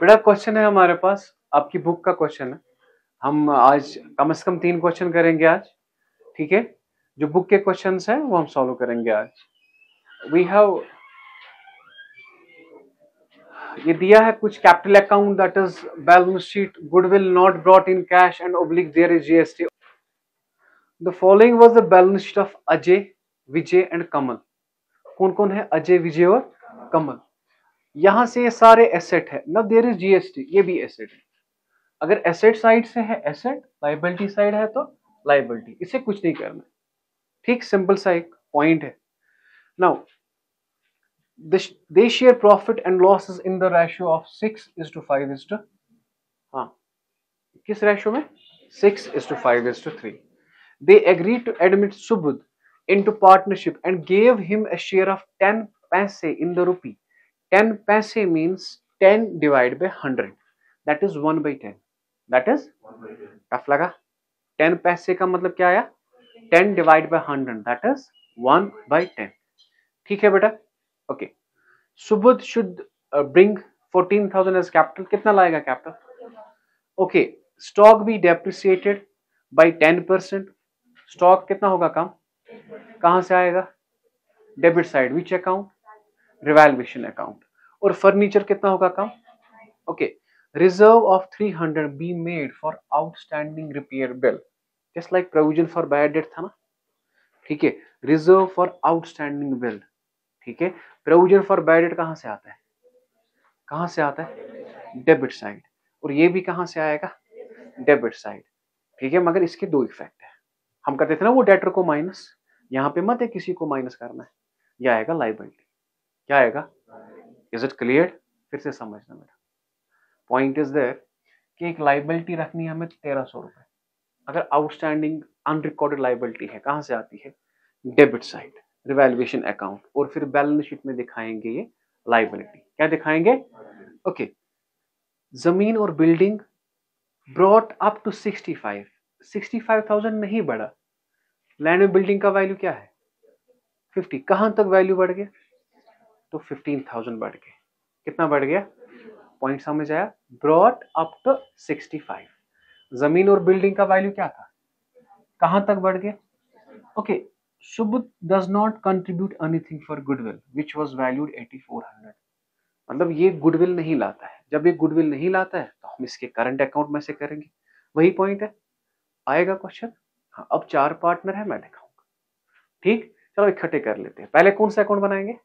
बेटा क्वेश्चन है हमारे पास। आपकी बुक का क्वेश्चन है। हम आज कम से कम तीन क्वेश्चन करेंगे आज, ठीक है? जो बुक के क्वेश्चन हैं, वो हम सॉल्व करेंगे आज। वी हैव ये दिया है कुछ capital account that is balance sheet goodwill not brought in cash and oblique there is GST the following was the balance sheet of Ajay Vijay and Kamal कौन कौन है? अजय विजय और कमल यहाँ से ये सारे एसेट है। ना देर इज़ जीएसटी ये भी एसेट है। अगर एसेट साइड से है एसेट लाइबिलिटी साइड है तो लाइबिलिटी इसे कुछ नहीं करना। ठीक सिंपल सा एक पॉइंट है। Now they share profit and losses in the ratio of six is to five is to हाँ किस रेशियो में? Six is to five is to three they agree to admit Subodh into partnership and gave him a share of 10 paise in the rupee. 10 paise means 10 divided by 100 that is 1 by 10 that is? Tough लगा? 10 पैसे का मतलब क्या आया? 10 divide by 100 that is 1 by 10 ठीक है बेटा? Okay Subud should bring 14000 as capital कितना लाएगा कैपिटल ओके स्टॉक भी डेप्रिसिएटेड बाय 10 परसेंट स्टॉक कितना होगा कम? कहाँ से आएगा? Debit side which account revaluation account और फर्नीचर कितना होगा काम? Okay reserve of 300 be made for outstanding repair bill just like provision for bad debt था ना? ठीक है रिज़र्व फॉर आउटस्टैंडिंग बिल ठीक है प्रोविज़न फॉर बैड डेट कहाँ से आता है? कहाँ से आता है? डेबिट साइड और ये भी कहाँ से आएगा? डेबिट साइड ठीक है, मगर इसके दो इफ़ेक्ट है। हम करते थे ना वो डेटर को माइनस यहाँ पे मत है किसी को माइनस करना है। यह आएगा लाइबिलिटी क्या आएगा? इज़ इट क्लियर फिर से समझना मेरा। पॉइंट इज़ देयर कि एक लाइबिलिटी रखनी है हमें तेरह सौ रुपए। अगर आउटस्टैंडिंग अनरिकॉर्डेड लाइबिलिटी है, कहाँ से आती है? डेबिट साइड रिवेल्युएशन अकाउंट और फिर बैलेंस शीट में दिखाएँगे ये लाइबिलिटी क्या दिखाएँगे? ओके. ज़मीन और building brought up to sixty five sixty five thousand नहीं बढ़ा। लैंड में बिल्डिंग का वैल्यू क्या है? फिफ्टी कहाँ तक वैल्यू बढ़ गया? तो फिफ्टीन थाउज़ेंड बढ़ गया कितना बढ़ गया? पॉइंट समझ आया? Brought up to sixty five ज़मीन और बिल्डिंग का वैल्यू क्या था? कहाँ तक बढ़ गया? Okay Shubh does not contribute anything for goodwill which was valued at four hundred मतलब ये गुडविल नहीं लाता है। जब ये गुडविल नहीं लाता है तो हम इसके करंट अकाउंट में से करेंगे। वही पॉइंट है। आएगा क्वेश्चन हाँ अब चार पार्टनर है, मैं दिखाऊँगा। ठीक? चलो इकट्ठे कर लेते हैं। पहले कौन सा अकाउंट बनाएँगे?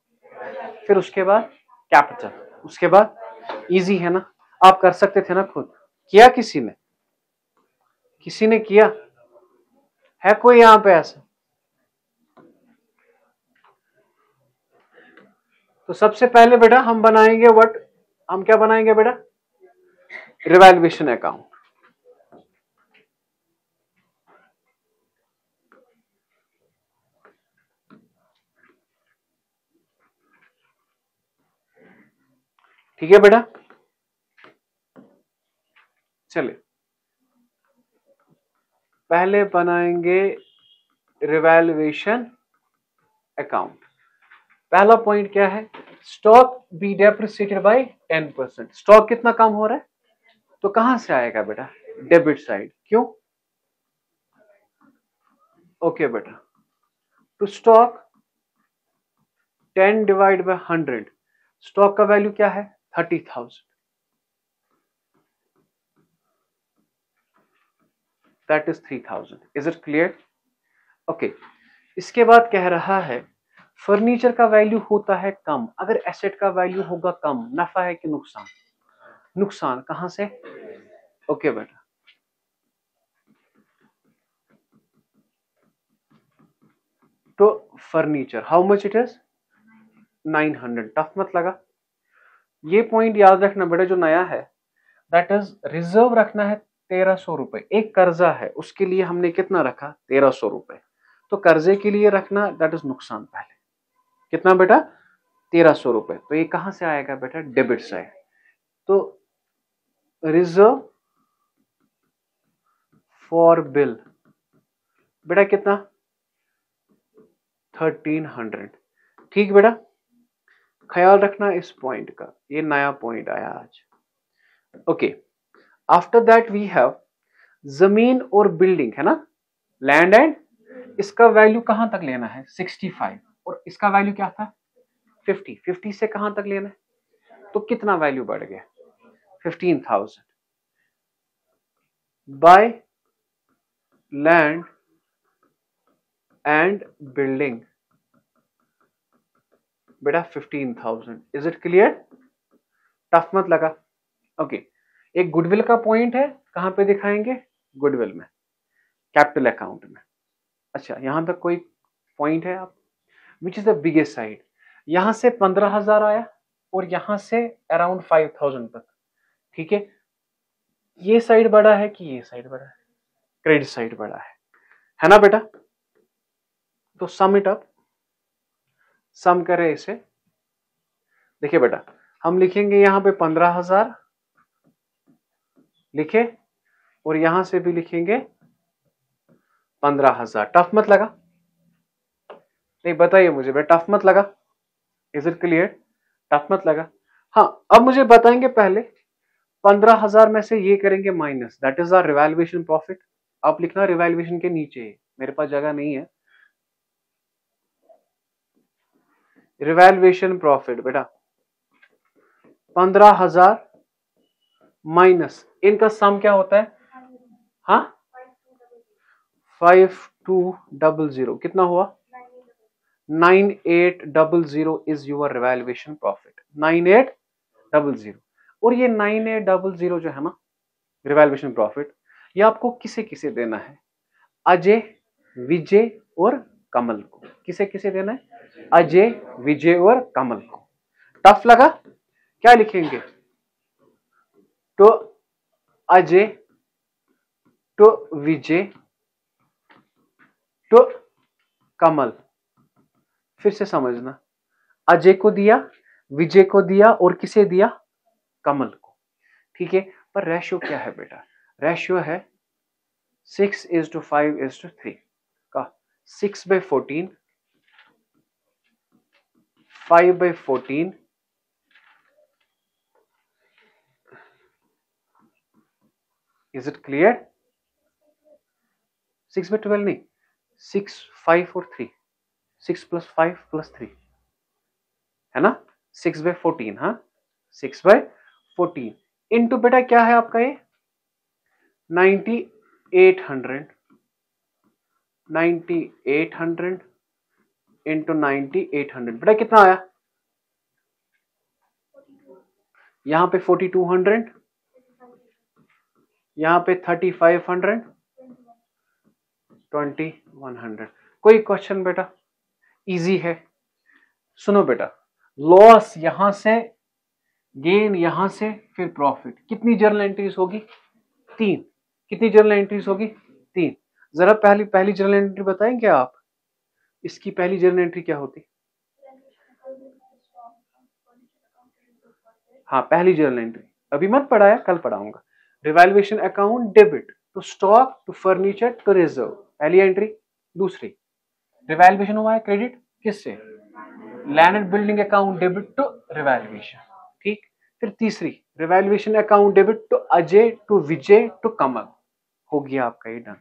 फिर उसके बाद कैपिटल उसके बाद इजी है ना? आप कर सकते थे ना खुद। किया किसी ने? किसी ने किया? है कोई यहाँ पे ऐसा? तो सबसे पहले बेटा हम बनाएँगे व्हाट हम क्या बनाएँगे बेटा? रिवेल्युएशन अकाउंट ठीक है बेटा? चले पहले बनाएँगे रिवेल्युएशन अकाउंट पहला पॉइंट क्या है? Stock be depreciated by ten percent stock कितना कम हो रहा है? तो कहाँ से आएगा बेटा? डेबिट साइड क्यों? ओके बेटा। To stock ten divide by hundred stock का वैल्यू क्या है? Thirty thousand that is three thousand is it clear okay इसके बाद कह रहा है फर्नीचर का वैल्यू होता है कम। अगर एसेट का वैल्यू होगा कम नफा है कि नुकसान? नुकसान कहाँ से? ओके okay, बेटा। तो furniture how much it is 900 tough मत लगा। ये पॉइंट याद रखना बेटा जो नया है दैट इज़ रिज़र्व रखना है तेरह सौ रुपए। एक कर्जा है, उसके लिए हमने कितना रखा? तेरह सौ रुपए। तो कर्जे के लिए रखना दैट इज़ नुकसान पहले। कितना बेटा? तेरह सौ रुपए। तो ये कहाँ से आएगा बेटा? डेबिट साइड तो रिज़र्व फॉर बिल बेटा कितना? थर्टीन हंड्रेड ठीक बेटा? ख्याल रखना इस पॉइंट का। ये नया पॉइंट आया आज। Okay after that we have ज़मीन और बिल्डिंग है ना? लैंड एंड इसका वैल्यू कहाँ तक लेना है? 65 और इसका वैल्यू क्या था? 50 50 से कहाँ तक लेना है? तो कितना वैल्यू बढ़ गया? 15000 बाय लैंड एंड बिल्डिंग बेटा 15000 इज़ इट क्लियर टफ मत लगा। Okay okay. एक गुडविल का पॉइंट है, कहाँ पे दिखाएँगे? गुडविल में। कैपिटल अकाउंट में। अच्छा यहाँ तक कोई पॉइंट है आप? Which is the biggest side यहाँ से पंद्रह हज़ार आया और यहाँ से अराउंड फाइव थाउज़ेंड तक। ठीक है? ये साइड बड़ा है कि ये साइड बड़ा है? क्रेडिट साइड बड़ा है। है ना बेटा? तो सम इट अप सम करें इसे। देखिए बेटा, हम लिखेंगे यहाँ पे पंद्रह हज़ार। लिखे, और यहाँ से भी लिखेंगे पंद्रह हज़ार। टफ मत लगा। नहीं, बताइए मुझे बेटा, टफ मत लगा। इज़ इट क्लियर टफ मत लगा। हाँ अब मुझे बताएँगे पहले, पंद्रह हज़ार में से ये करेंगे minus. That is our revaluation profit आप लिखना रिवेल्युएशन के नीचे, मेरे पास जगह नहीं है। रिवेल्युएशन प्रॉफिट बेटा। पंद्रह हज़ार माइनस इनका सम क्या होता है? हाँ? फाइव टू डबल ज़ीरो कितना हुआ? Nine eight double zero is your revaluation profit nine eight double zero और ये नाइन एट डबल ज़ीरो जो है ना रिवेल्युएशन प्रॉफिट ये आपको किसे किसे देना है? अजय, विजय और कमल को। किसे किसे देना है? अजय, विजय और कमल को। टफ लगा? क्या लिखेंगे? तो अजय तो विजय तो कमल। फिर से समझना। अजय को दिया, विजय को दिया और किसे दिया? कमल को। ठीक है, पर रेशियो क्या है बेटा? रेशियो है six is to five is to three का six by fourteen five by fourteen. Is it clear six by twelve नहीं। सिक्स फाइव और three six plus five plus three है ना? सिक्स बाय फोर्टीन हाँ? Six by fourteen into बेटा क्या है आपका ये? Ninety eight hundred ninety eight hundred into ninety eight hundred बेटा कितना आया? यहाँ पे फोर्टी टू हंड्रेड यहाँ पे thirty five hundred twenty one hundred कोई क्वेश्चन बेटा? इजी है। सुनो बेटा लॉस यहाँ से गेन यहाँ से, फिर प्रॉफिट कितनी जर्नल एंट्रीज होगी? तीन। कितनी जर्नल एंट्रीज होगी? तीन। जरा पहली पहली जर्नल एंट्री बताएँगे आप? इसकी पहली जर्नल एंट्री क्या होती? हाँ पहली जर्नल एंट्री अभी मत पढ़ाया, कल पढ़ाऊँगा। Revaluation account debit to stock to furniture to reserve पहली एंट्री दूसरी। रिवेल्युएशन हुआ है क्रेडिट किससे? Land and building account debit to revaluation ठीक? फिर तीसरी। Revaluation account debit to Ajay to Vijay to Kamal हो गया आपका ये डन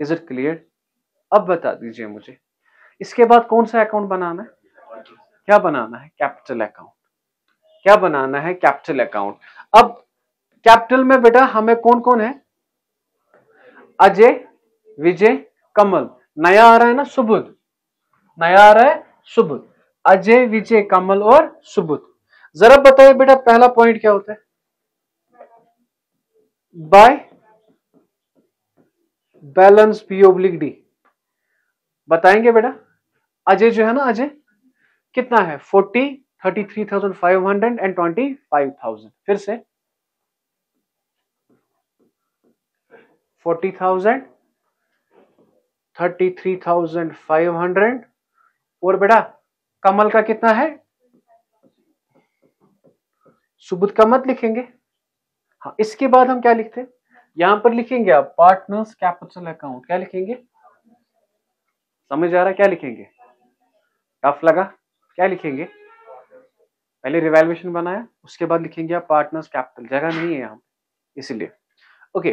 इज़ इट क्लियर अब बता दीजिए मुझे। इसके बाद कौन सा अकाउंट बनाना है? क्या बनाना है? कैपिटल अकाउंट क्या बनाना है? कैपिटल अकाउंट अब कैपिटल में बेटा हमें कौन कौन है? अजय, विजय, कमल. नया आ रहा है ना सुबुध? नया आ रहा है सुबुद अजय, विजय, कमल और सुबुध. जरा बताइए बेटा, पहला पॉइंट क्या होता है? By balance P oblique D बताएँगे बेटा? अजय जो है ना, अजय, कितना है? Forty, thirty three thousand five hundred and twenty five thousand फिर से। Forty thousand, thirty three thousand five hundred. और बेटा, कमल का कितना है? सुबुद का मत लिखेंगे। हाँ इसके बाद हम क्या लिखते हैं? यहाँ पर लिखेंगे आप पार्टनर्स कैपिटल अकाउंट क्या लिखेंगे? समझ आ रहा है? क्या लिखेंगे? टफ लगा। क्या लिखेंगे? पहले रिवेल्युएशन बनाया, उसके बाद लिखेंगे आप पार्टनर्स कैपिटल जगह नहीं है यहाँ इसीलिए। ओके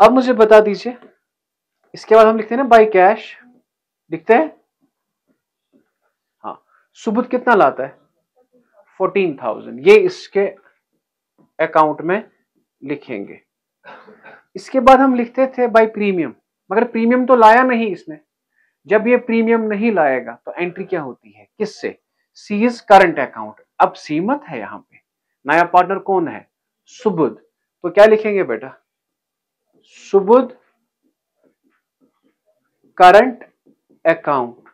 अब मुझे बता दीजिए, इसके बाद हम लिखते हैं ना बाई कैश लिखते हैं? हाँ सुबुद कितना लाता है? फोर्टीन थाउज़ेंड ये इसके अकाउंट में लिखेंगे। इसके बाद हम लिखते थे बाई प्रीमियम मगर प्रीमियम तो लाया नहीं इसने। जब ये प्रीमियम नहीं लाएगा तो एंट्री क्या होती है? किससे? सीज करंट अकाउंट अब सीमत है यहाँ पे। नया पार्टनर कौन है? सुबुद तो क्या लिखेंगे बेटा? Subud current account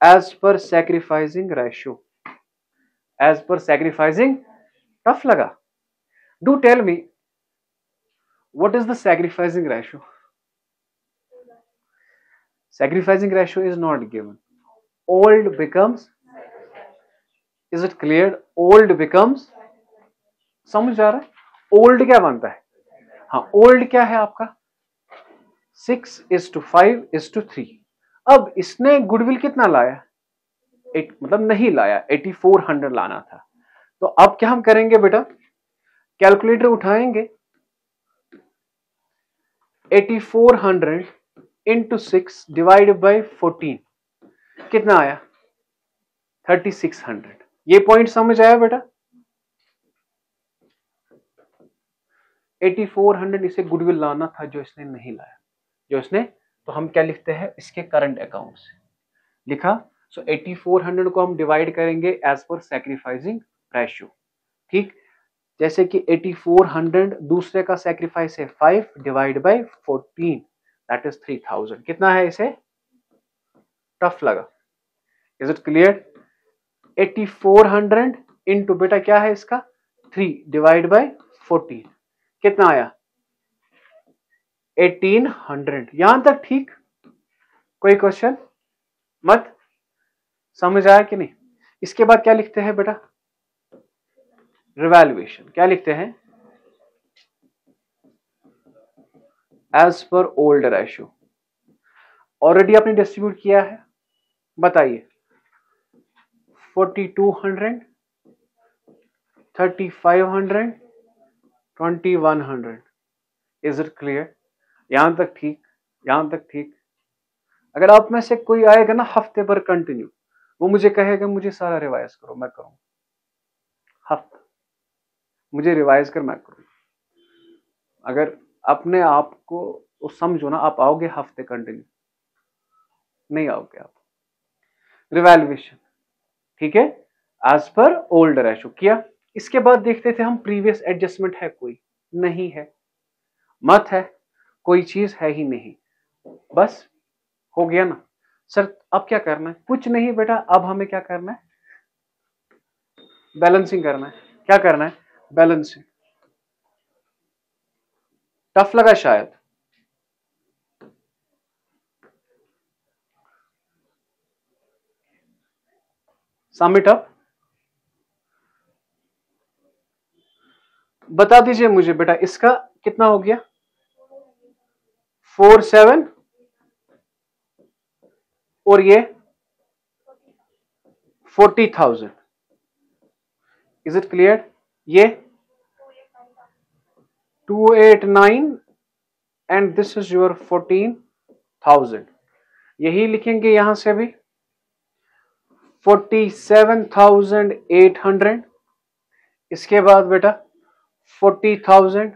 as per sacrificing ratio as per sacrificing tough लगा। Do tell me what is the sacrificing ratio? Sacrificing ratio is not given. Old becomes, is it clear? Old becomes, समझ आ रहा है? Old क्या बनता है? हाँ old क्या है आपका? Six is to five is to three अब इसने गुडविल कितना लाया? एट मतलब नहीं लाया एटी फोर हंड्रेड लाना था। तो अब क्या हम करेंगे बेटा? कैलकुलेटर उठाएँगे। 8400 into six divide by fourteen कितना आया? 3600 ये पॉइंट समझ आया बेटा? 8400 इसे गुडविल लाना था जो इसने नहीं लाया। जो इसने तो हम क्या लिखते हैं? इसके करंट अकाउंट से। लिखा? सो एटी फोर हंड्रेड को हम डिवाइड करेंगे एज पर सेक्रीफाइसिंग रेशियो ठीक? जैसे कि 8400 दूसरे का सेक्रीफाइस है five divide by 14 that is 3000 कितना है इसे? टफ लगा। इज़ इट क्लियर 8400 इनटू बेटा क्या है इसका? थ्री डिवाइड बाई 14 कितना आया? 1800 यहाँ तक ठीक? कोई क्वेश्चन मत? समझ आया कि नहीं? इसके बाद क्या लिखते हैं बेटा? रिवेल्युएशन क्या लिखते हैं? As per old ratio already आपने डिस्ट्रीब्यूट किया है? बताइए। Forty two hundred thirty five hundred twenty one hundred is it clear यहाँ तक ठीक, यहाँ तक ठीक। अगर आप में से कोई आएगा ना, हफ़्ते पर कंटिन्यू वो मुझे कहेगा, मुझे सारा रिवाइज करो, मैं करूँ। हफ़्ता। मुझे रिवाइज कर, मैं करूँ। अगर अपने आप को समझो ना, आप आओगे हफ़्ते कंटिन्यू नहीं आओगे आप। रिवेल्युएशन ठीक है? एज पर ओल्ड रेशो किया? इसके बाद देखते थे हम प्रीवियस एडजस्टमेंट है कोई? नहीं है। मत है। कोई चीज़ है ही नहीं। बस, हो गया ना। सर, अब क्या करना है? कुछ नहीं बेटा, अब हमें क्या करना है? बैलेंसिंग करना है। क्या करना है? बैलेंसिंग टफ लगा शायद। सबमिट अप बता दीजिए मुझे बेटा, इसका कितना हो गया? Four seven? और ये? Forty thousand. Is it clear ये? 289 एंड दिस इज़ योर 14,000 यही लिखेंगे यहाँ से भी 47,800 इसके बाद बेटा 40,000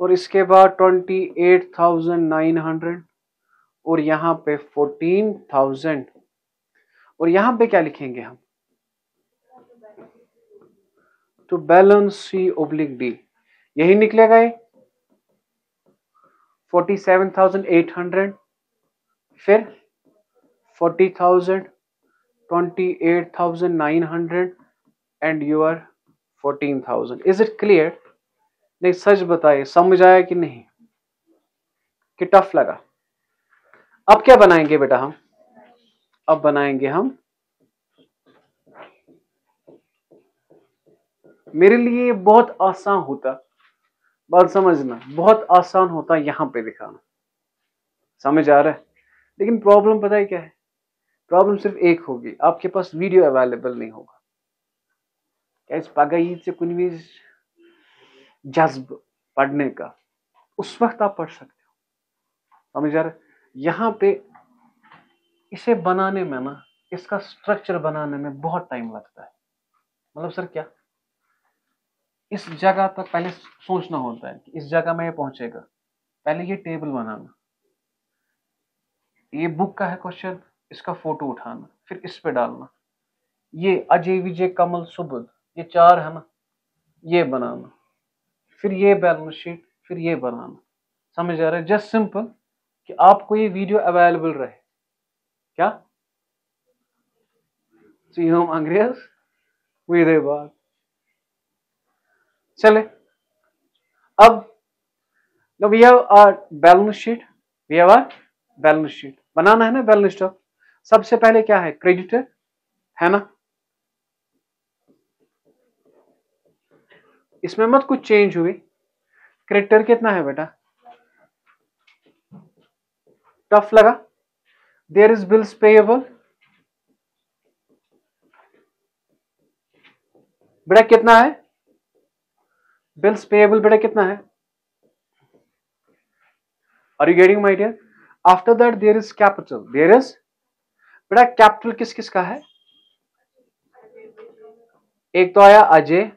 और इसके बाद 28,900 और यहाँ पे 14,000 और यहाँ पे क्या लिखेंगे हम? तो बैलेंस सी ओब्लिक डी यही निकलेगा ये। Forty seven thousand eight hundred फिर forty thousand twenty eight thousand nine hundred and your fourteen thousand is it clear नहीं, सच बताइए, समझ आया कि नहीं? कि टफ लगा। अब क्या बनाएँगे बेटा हम? अब बनाएँगे हम मेरे लिए बहुत आसान होता। बात समझना, बहुत आसान होता है यहाँ पे दिखाना। समझ आ रहा है? लेकिन प्रॉब्लम पता है क्या है? प्रॉब्लम सिर्फ़ एक होगी, आपके पास वीडियो अवेलेबल नहीं होगा। क्या इस पगई से कुछ भी जज्ब पढ़ने का, उस वक्त आप पढ़ सकते हो। समझ आ रहा है? यहाँ पे इसे बनाने में ना, इसका स्ट्रक्चर बनाने में बहुत टाइम लगता है। मतलब सर क्या? इस जगह तक पहले सोचना होता है कि इस जगह में ये पहुंचेगा। पहले ये टेबल बनाना। ये बुक का है क्वेश्चन, इसका फ़ोटो उठाना, फिर इस पे डालना। ये अजय, विजय, कमल सुबुद ये चार है ना, ये बनाना। फिर ये बैलेंस शीट, फिर ये बनाना। समझ आ रहा है? जस्ट सिंपल कि आपको ये वीडियो अवेलेबल रहे। क्या? सी होम अंग्रेज़ हुई बात चले। अब we have our balance sheet we have our balance sheet बनाना है ना बैलेंस स्टॉक सबसे पहले क्या है? क्रेडिटर है ना? इसमें मत कुछ चेंज हुई। क्रेडिटर कितना है बेटा? टफ लगा। देर इज़ बिल्स पेएबल बेटा कितना है? बिल्स पेएबल बेटा कितना है? Are you getting my dear after that there is capital there is बेटा कैपिटल किस किस का है? एक तो आया अजय,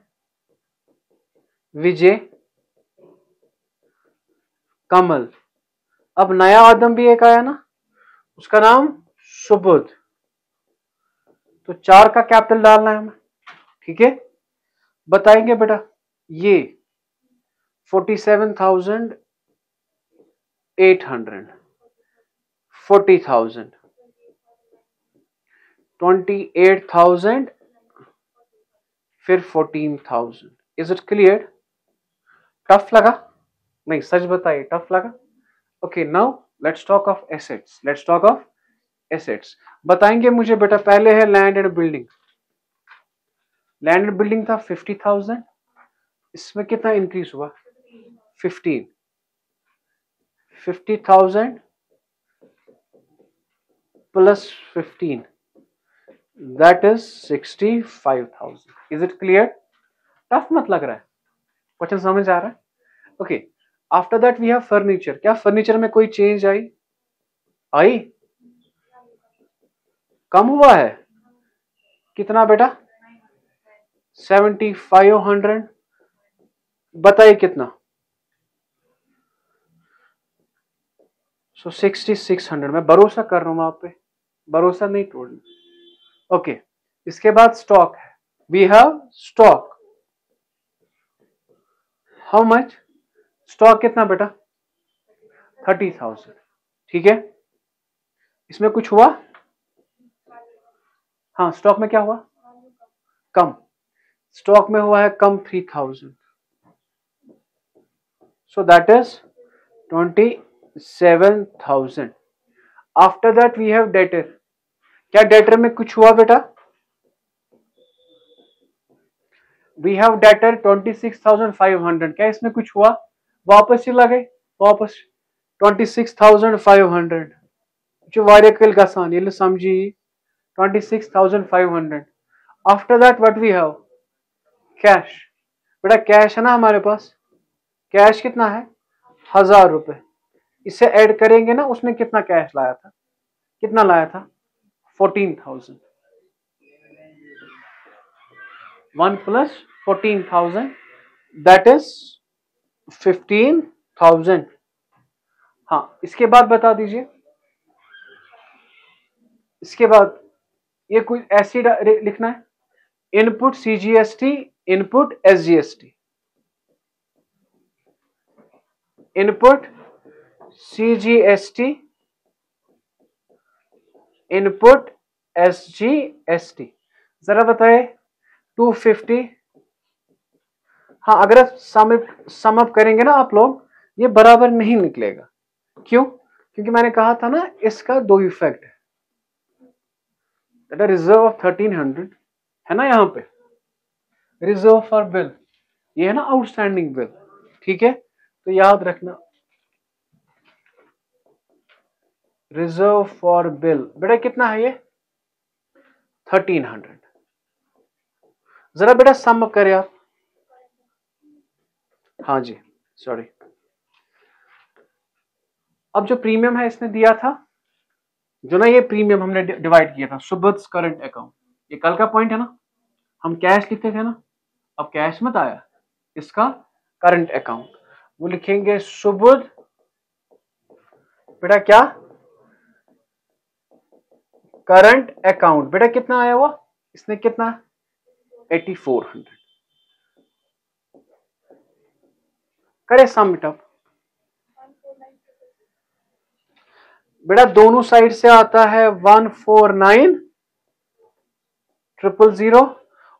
विजय, कमल। अब नया आदम भी एक आया ना? उसका नाम सुबुद तो चार का कैपिटल डालना है हमें। ठीक है? बताएँगे बेटा। ये forty seven thousand eight hundred forty thousand twenty eight thousand फिर fourteen thousand is it clear tough लगा? नहीं, सच बताइए टफ लगा? Okay now let's talk of assets let's talk of assets बताएँगे मुझे बेटा, पहले है land and building land and building था फिफ्टी थाउज़ेंड इसमें कितना इंक्रीज हुआ? Fifteen fifty thousand plus fifteen that is sixty five thousand is it clear tough मत लग रहा है। क्वेश्चन समझ आ रहा है? Okay after that we have furniture क्या फर्नीचर में कोई चेंज आई? आई? कम हुआ है। कितना बेटा? सेवेंटी फाइव हंड्रेड बताइए कितना? सो सिक्सटी सिक्स हंड्रेड मैं भरोसा कर रहा हूँ आप पे। भरोसा नहीं तोड़ना। ओके इसके बाद स्टॉक है। We have stock how much stock कितना बेटा? थर्टी थाउज़ेंड ठीक है? इसमें कुछ हुआ? हाँ स्टॉक में क्या हुआ? कम। स्टॉक में हुआ है कम three thousand is twenty seven thousand after that we have debtor क्या डेटर में कुछ हुआ बेटा? We have debtor twenty six thousand five hundred क्या इसमें कुछ हुआ? वापस चला गए वापस। Twenty six thousand five hundred जो वारे कल गसान ये समझी। Twenty six thousand five hundred after that what we have cash बेटा कैश है ना हमारे पास? कैश कितना है? हज़ार रुपए। इसे ऐड करेंगे ना, उसने कितना कैश लाया था? कितना लाया था? Fourteen thousand one plus fourteen thousand that is fifteen thousand हाँ इसके बाद बता दीजिए। इसके बाद ये कुछ ऐसी लिखना है। Input CGST input SGST input CGST input SGST जरा बताए 250 हाँ अगर आप सम समअप करेंगे ना आप लोग, ये बराबर नहीं निकलेगा। क्यों? क्योंकि मैंने कहा था ना, इसका दो इफ़ेक्ट है। रिज़र्व ऑफ़ थर्टीन हंड्रेड है ना यहाँ पे? रिज़र्व फॉर बिल ये है ना आउटस्टैंडिंग बिल ठीक है? तो याद रखना। रिज़र्व फॉर बिल बेटा, कितना है ये? थर्टीन हंड्रेड जरा बेटा सम करे आप। हाँ जी सॉरी अब जो प्रीमियम है इसने दिया था, जो ना ये प्रीमियम हमने डिवाइड किया था सुबह करंट अकाउंट ये कल का पॉइंट है ना? हम कैश लिखते थे ना? अब कैश मत आया। इसका करंट अकाउंट वो लिखेंगे सुबुद बेटा क्या? Current account. बेटा कितना आया हुआ? इसने कितना? At four hundred. करे सबमिट अप बेटा दोनों साइड से आता है one four nine triple zero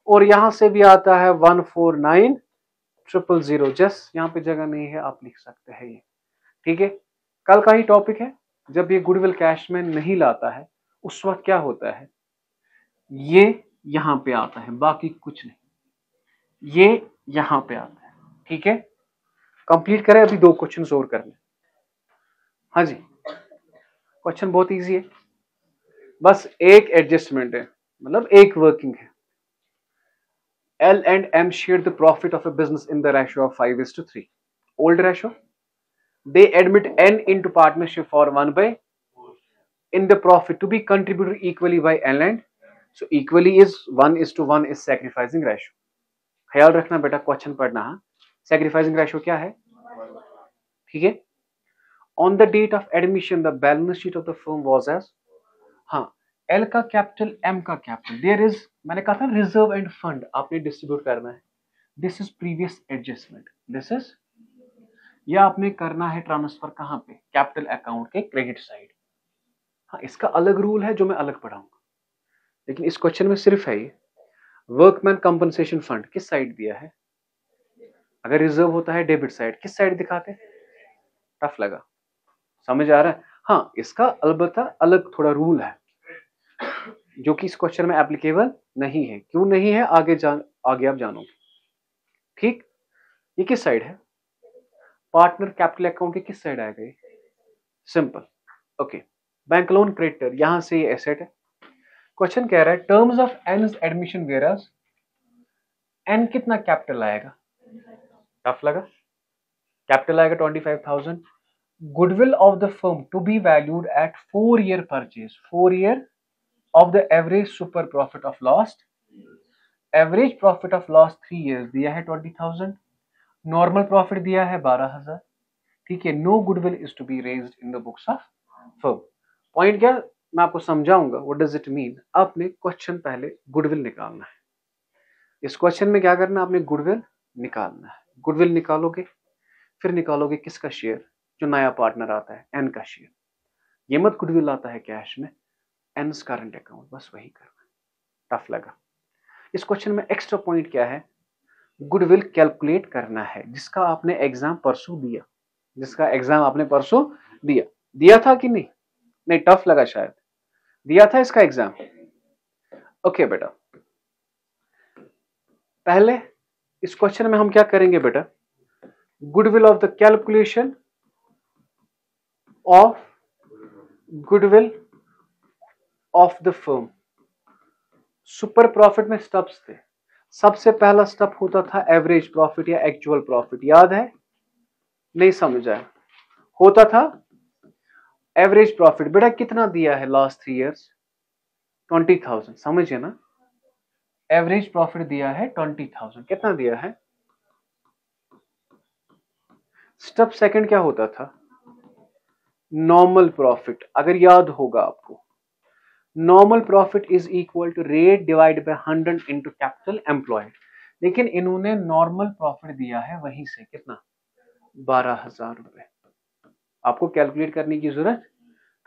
और यहाँ से भी आता है one four nine. Triple zero just यहाँ पे जगह नहीं है, आप लिख सकते हैं ये। ठीक है? कल का ही टॉपिक है, जब ये गुडविल कैश में नहीं लाता है, उस वक्त क्या होता है? ये यहाँ पे आता है, बाकी कुछ नहीं। ये यहाँ पे आता है, ठीक है? कंप्लीट करें, अभी दो क्वेश्चन और कर लें हाँ जी। क्वेश्चन बहुत इजी है। बस एक एडजस्टमेंट है मतलब एक वर्किंग है। L and M shared the profit of a business in the ratio of 5 is to 3. Old ratio. They admit N into partnership for 1 by in the profit to be contributed equally by N and so equally is 1 is to 1 is sacrificing ratio. ख्याल रखना बेटा question पढ़ना हाँ sacrificing ratio क्या है ठीक है on the date of admission the balance sheet of the firm was as हाँ एल का कैपिटल एम का कैपिटल देयर इज़ मैंने कहा था रिज़र्व एंड फंड आपने डिस्ट्रीब्यूट करना है. This is previous adjustment this is या आपने करना है ट्रांसफ़र कहाँ पे? कैपिटल अकाउंट के क्रेडिट साइड हाँ इसका अलग रूल है जो मैं अलग पढ़ाऊँगा। लेकिन इस क्वेश्चन में सिर्फ़ है ये। वर्कमैन कंपनसेशन फंड किस साइड दिया है? अगर रिज़र्व होता है डेबिट साइड किस साइड दिखाते टफ लगा। समझ आ रहा है? हाँ इसका अलबत्ता अलग थोड़ा रूल है। जो कि इस क्वेश्चन में एप्लीकेबल नहीं है। क्यों नहीं है? आगे जान, आगे आप जानोगे। ठीक? ये किस साइड है? पार्टनर कैपिटल अकाउंट के किस साइड आएगा ये simple okay bank loan creditor यहाँ से ये एसेट है। क्वेश्चन कह रहा है terms of an admission where an कितना कैपिटल आएगा? टफ लगा। कैपिटल आएगा twenty five thousand goodwill of the firm to be valued at four year purchase, four year of the average super profit of lost average profit of lost three years दिया है twenty thousand normal profit दिया है बारह हज़ार। ठीक है no goodwill is to be raised in the books of firm point क्या, मैं आपको समझाऊँगा व्हाट डज इट मीन आपने क्वेश्चन पहले गुडविल निकालना है। इस क्वेश्चन में क्या करना है? आपने गुडविल निकालना है। गुडविल निकालोगे, फिर निकालोगे किसका शेयर जो नया पार्टनर आता है एन का शेयर ये मत गुडविल आता है कैश में। एन करंट अकाउंट बस वही करना टफ लगा। इस क्वेश्चन में एक्स्ट्रा पॉइंट क्या है? गुडविल कैलकुलेट करना है, जिसका आपने एग्ज़ाम परसों दिया। जिसका एग्ज़ाम आपने परसों दिया। दिया था कि नहीं? नहीं टफ लगा शायद। दिया था इसका एग्ज़ाम ओके बेटा। पहले इस क्वेश्चन में हम क्या करेंगे बेटा? Goodwill of the calculation of goodwill of the firm super profit में स्टेप्स थे। सबसे पहला स्टेप होता था एवरेज प्रॉफिट या एक्चुअल प्रॉफिट याद है? नहीं समझ आया। होता था एवरेज प्रॉफिट बेटा कितना दिया है last three years twenty thousand समझिए ना? एवरेज प्रॉफिट दिया है ट्वेंटी थाउज़ेंड कितना दिया है? स्टेप सेकंड क्या होता था? नॉर्मल प्रॉफिट अगर याद होगा आपको। Normal profit is equal to rate divide by hundred into capital employed लेकिन इन्होंने नॉर्मल प्रॉफिट दिया है वहीं से कितना? बारह हज़ार रुपए। आपको कैलकुलेट करने की ज़रूरत?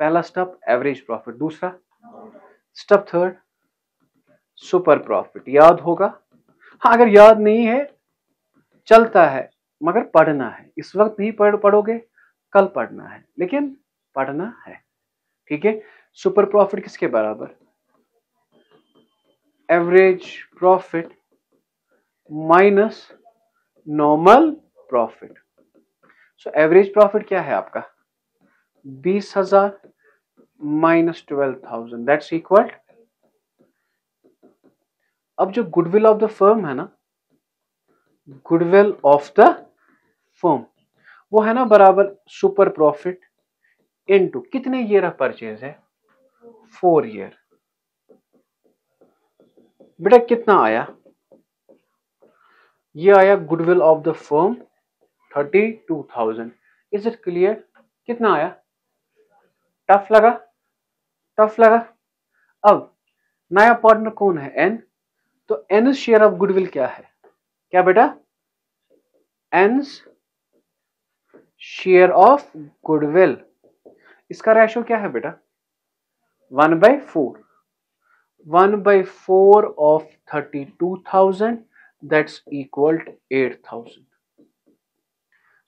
पहला स्टेप एवरेज प्रॉफिट दूसरा स्टेप थर्ड सुपर प्रॉफिट याद होगा? हाँ अगर याद नहीं है, चलता है, मगर पढ़ना है। इस वक्त नहीं पढ़ पढ़ोगे, कल पढ़ना है। लेकिन पढ़ना है। ठीक है? सुपर प्रॉफिट किसके बराबर? Average profit minus normal profit. So average profit क्या है आपका? बीस हज़ार minus twelve thousand. That's equal अब जो गुडविल ऑफ़ द फर्म है ना, गुडविल ऑफ़ द फर्म, वो है ना बराबर सुपर प्रॉफिट इनटू कितने ईयर ऑफ़ परचेज है? Four year. बेटा कितना आया? ये आया goodwill of the firm thirty two thousand. Is it clear? कितना आया? टफ लगा? टफ लगा? अब, नया पार्टनर कौन है? एन तो एन शेयर ऑफ़ गुडविल क्या है? क्या बेटा? एन शेयर ऑफ़ गुडविल इसका रेशो क्या है बेटा? One by four, one by four of thirty two thousand that's equal to eight thousand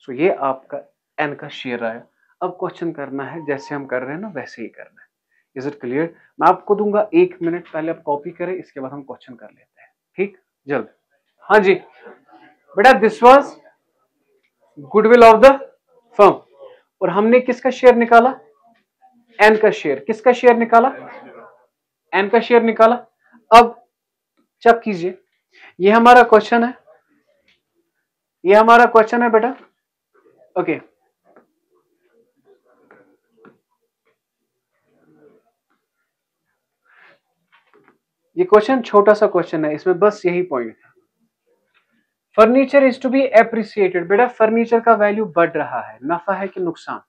so ये आपका एन का शेयर आया। अब क्वेश्चन करना है, जैसे हम कर रहे हैं ना, वैसे ही करना है। इज़ इट क्लियर मैं आपको दूँगा एक मिनट पहले, आप कॉपी करें, इसके बाद हम क्वेश्चन कर लेते हैं। ठीक? जल्द। हाँ जी। बेटा this was goodwill of the firm और हमने किसका शेयर निकाला? एन का शेयर किसका शेयर निकाला? एन का शेयर निकाला। अब चेक कीजिए। ये हमारा क्वेश्चन है। ये हमारा क्वेश्चन है बेटा। ओके ये क्वेश्चन छोटा सा क्वेश्चन है। इसमें बस यही पॉइंट है। Furniture is to be appreciated बेटा फर्नीचर का वैल्यू बढ़ रहा है। नफा है कि नुकसान?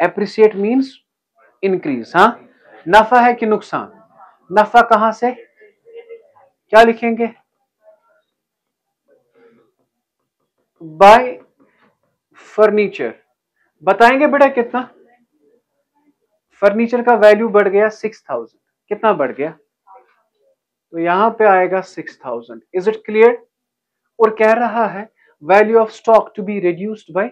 एप्रिसिएट मींस इंक्रीज हाँ? नफा है कि नुकसान? नफा कहाँ से? क्या लिखेंगे? बाय फर्नीचर बताएँगे बेटा कितना? फर्नीचर का वैल्यू बढ़ गया सिक्स थाउज़ेंड कितना बढ़ गया? तो यहाँ पे आएगा six thousand is it clear और कह रहा है value of stock to be reduced by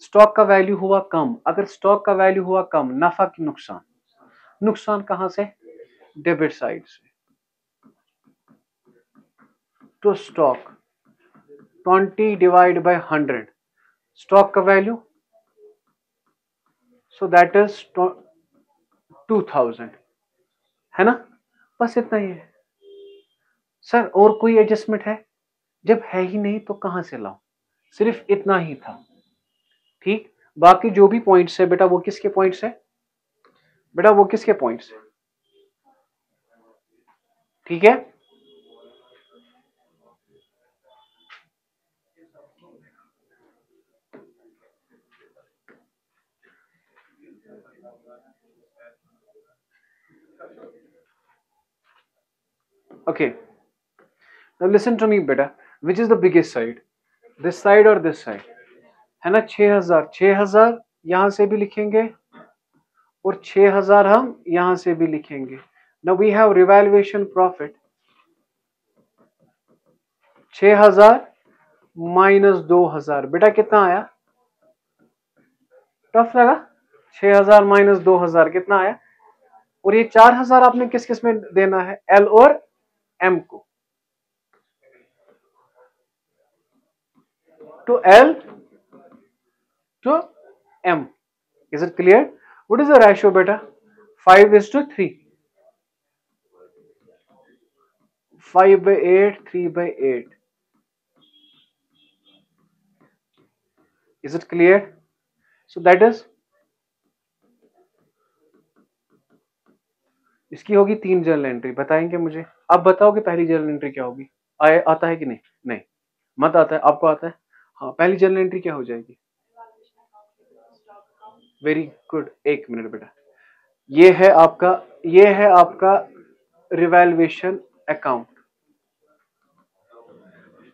stock का वैल्यू हुआ कम। अगर स्टॉक का वैल्यू हुआ कम, नफा की नुकसान। नुकसान कहाँ से? डेबिट साइड से। To stock 20 divide by 100 stock का वैल्यू? सो दैट इज़ 2000 है ना? बस इतना ही है। सर, और कोई एडजस्टमेंट है? जब है ही नहीं तो कहाँ से लाऊं? सिर्फ़ इतना ही था। ठीक? बाकी जो भी पॉइंट्स है, बेटा, वो किसके पॉइंट्स है? बेटा, वो किसके पॉइंट्स है? ठीक है? ओके लिसन टू मी बेटा. Which is the biggest side this side और दिस साइड है ना? 6000 6000 यहाँ से भी लिखेंगे और 6000 हम यहाँ से भी लिखेंगे। Now we have revaluation profit 6000 minus 2000 बेटा कितना आया? टफ लगा। 6000 माइनस 2000 कितना आया? और ये 4000 आपने किस किसमें देना है? एल और एम को। To L to M is it clear what is the ratio बेटा five is to three five by eight three by eight is it clear so that is इसकी होगी तीन जर्नल एंट्री बताएँगे मुझे? आप कि पहली जर्नल एंट्री क्या होगी? आए, आता है कि नहीं? नहीं। मत आता है। आपको आता है? हाँ पहली जर्नल एंट्री क्या हो जाएगी? वेरी गुड, एक मिनट बेटा। ये है आपका, ये है आपका revaluation account.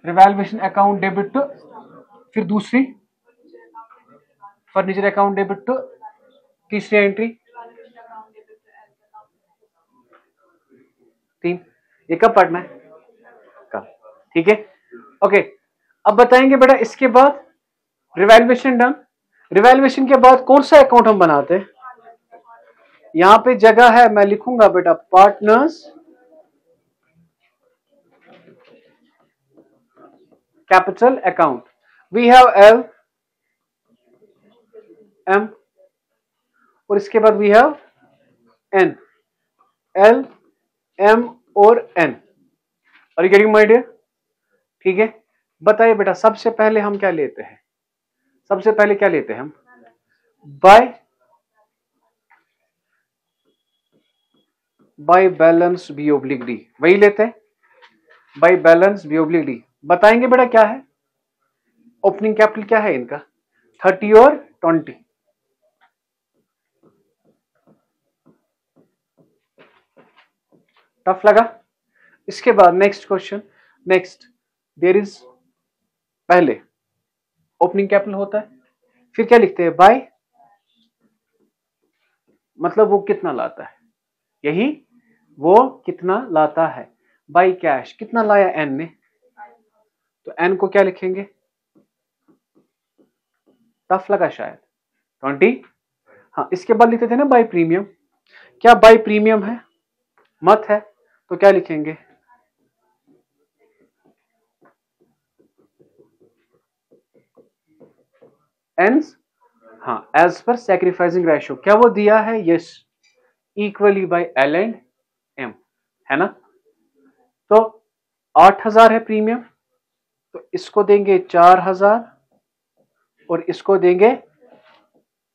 Revaluation account debit to फिर दूसरी फर्नीचर अकाउंट डेबिट टू तीसरी एंट्री। तीन, ये कब पढ़ना है? कब ठीक है? ओके, अब बताएँगे बेटा इसके बाद रिवेल्युएशन डन। रिवेल्युएशन के बाद कौन सा अकाउंट हम बनाते? हैं यहाँ पे जगह है, मैं लिखूँगा बेटा partners capital account we have L M और इसके बाद we have N L M और एन और गेटिंग माई डियर ठीक है? बताइए बेटा, सबसे पहले हम क्या लेते हैं? सबसे पहले क्या लेते हैं हम? By by balance B oblique D वही लेते हैं। By balance B oblique D बताएँगे बेटा क्या है? ओपनिंग कैपिटल क्या है इनका? थर्टी और ट्वेंटी। टफ लगा। इसके बाद next question next there is पहले। ओपनिंग कैपिटल होता है। फिर क्या लिखते हैं? बाय। मतलब वो कितना लाता है? यही वो कितना लाता है। By cash. कितना लाया एन ने? तो एन को क्या लिखेंगे? टफ लगा शायद। ट्वेंटी। हाँ इसके बाद लिखते थे ना बाई प्रीमियम। क्या बाई प्रीमियम है? मत है। तो क्या लिखेंगे? एंस हाँ एज पर सेक्रीफाइसिंग रेशियो क्या वो दिया है? Yes equally by L and M है ना? तो आठ हज़ार है प्रीमियम तो इसको देंगे चार हज़ार और इसको देंगे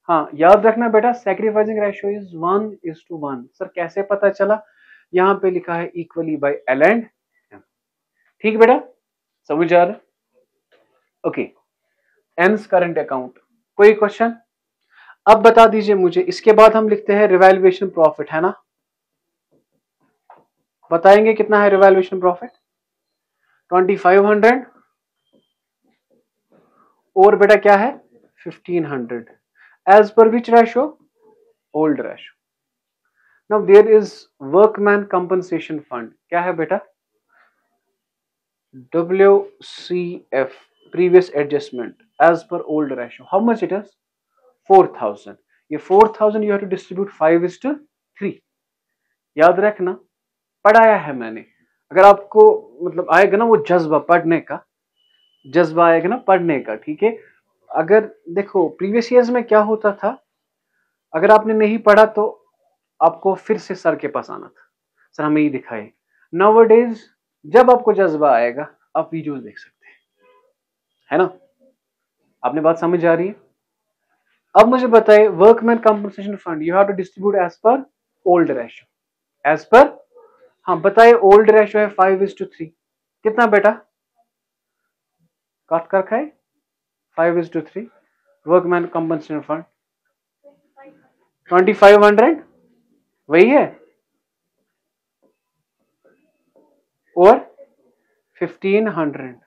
हाँ याद रखना बेटा sacrificing ratio is one is to one sir, कैसे पता चला? यहाँ पे लिखा है equally by L and M ठीक बेटा? समझ आ रहा? ओके एंस करंट अकाउंट कोई क्वेश्चन अब बता दीजिए मुझे, इसके बाद हम लिखते हैं रिवेल्युएशन प्रॉफिट है ना? बताएँगे कितना है revaluation profit twenty five hundred और बेटा क्या है? Fifteen hundred as per which ratio old ratio now there is workman compensation fund क्या है बेटा? W C F adjustment as per old ratio how much it is four thousand ये four thousand you have to distribute five is to three याद रखना, पढ़ाया है मैंने। अगर आपको मतलब आएगा ना वो जज्बा पढ़ने का, जज्बा आएगा ना पढ़ने का, ठीक है? अगर, देखो प्रीवियस ईयर्स में क्या होता था? अगर आपने नहीं पढ़ा तो आपको फिर से सर के पास आना था। सर हमें ये दिखाए नाउ डेज़ जब आपको जज्बा आएगा, आप वीडियो देख सकते हैं ना? आपने बात समझ आ रही है? अब मुझे बताए workman compensation fund you have to distribute as per old ratio as per हाँ बताए ओल्ड रेशो है फाइव इज़ टू थ्री कितना बेटा? काट कर खाए। Five is to three workman compensation fund twenty five hundred वही है? और? फिफ्टीन हंड्रेड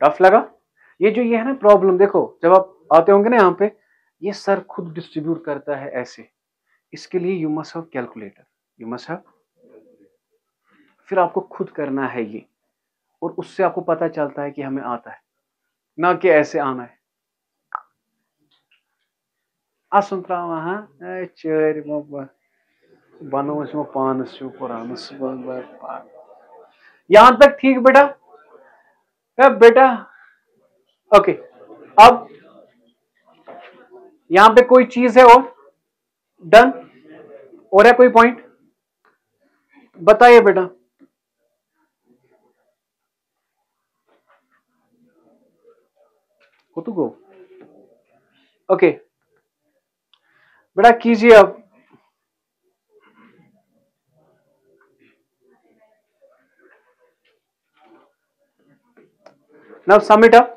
टफ लगा। ये जो ये है ना प्रॉब्लम देखो, जब आप आते होंगे ना यहाँ पे, ये सर खुद डिस्ट्रीब्यूट करता है ऐसे। इसके लिए you must have calculator you must have फिर आपको खुद करना है ये, और उससे आपको पता चलता है कि हमें आता है, ना कि ऐसे आना है। असन हाँ चर बनो पानस यहाँ तक ठीक बेटा? बेटा ओके अब यहाँ पे कोई चीज़ है और डन और है कोई पॉइंट बताइए बेटा। गो ओके बेटा, कीजिए अब। Now sum it up.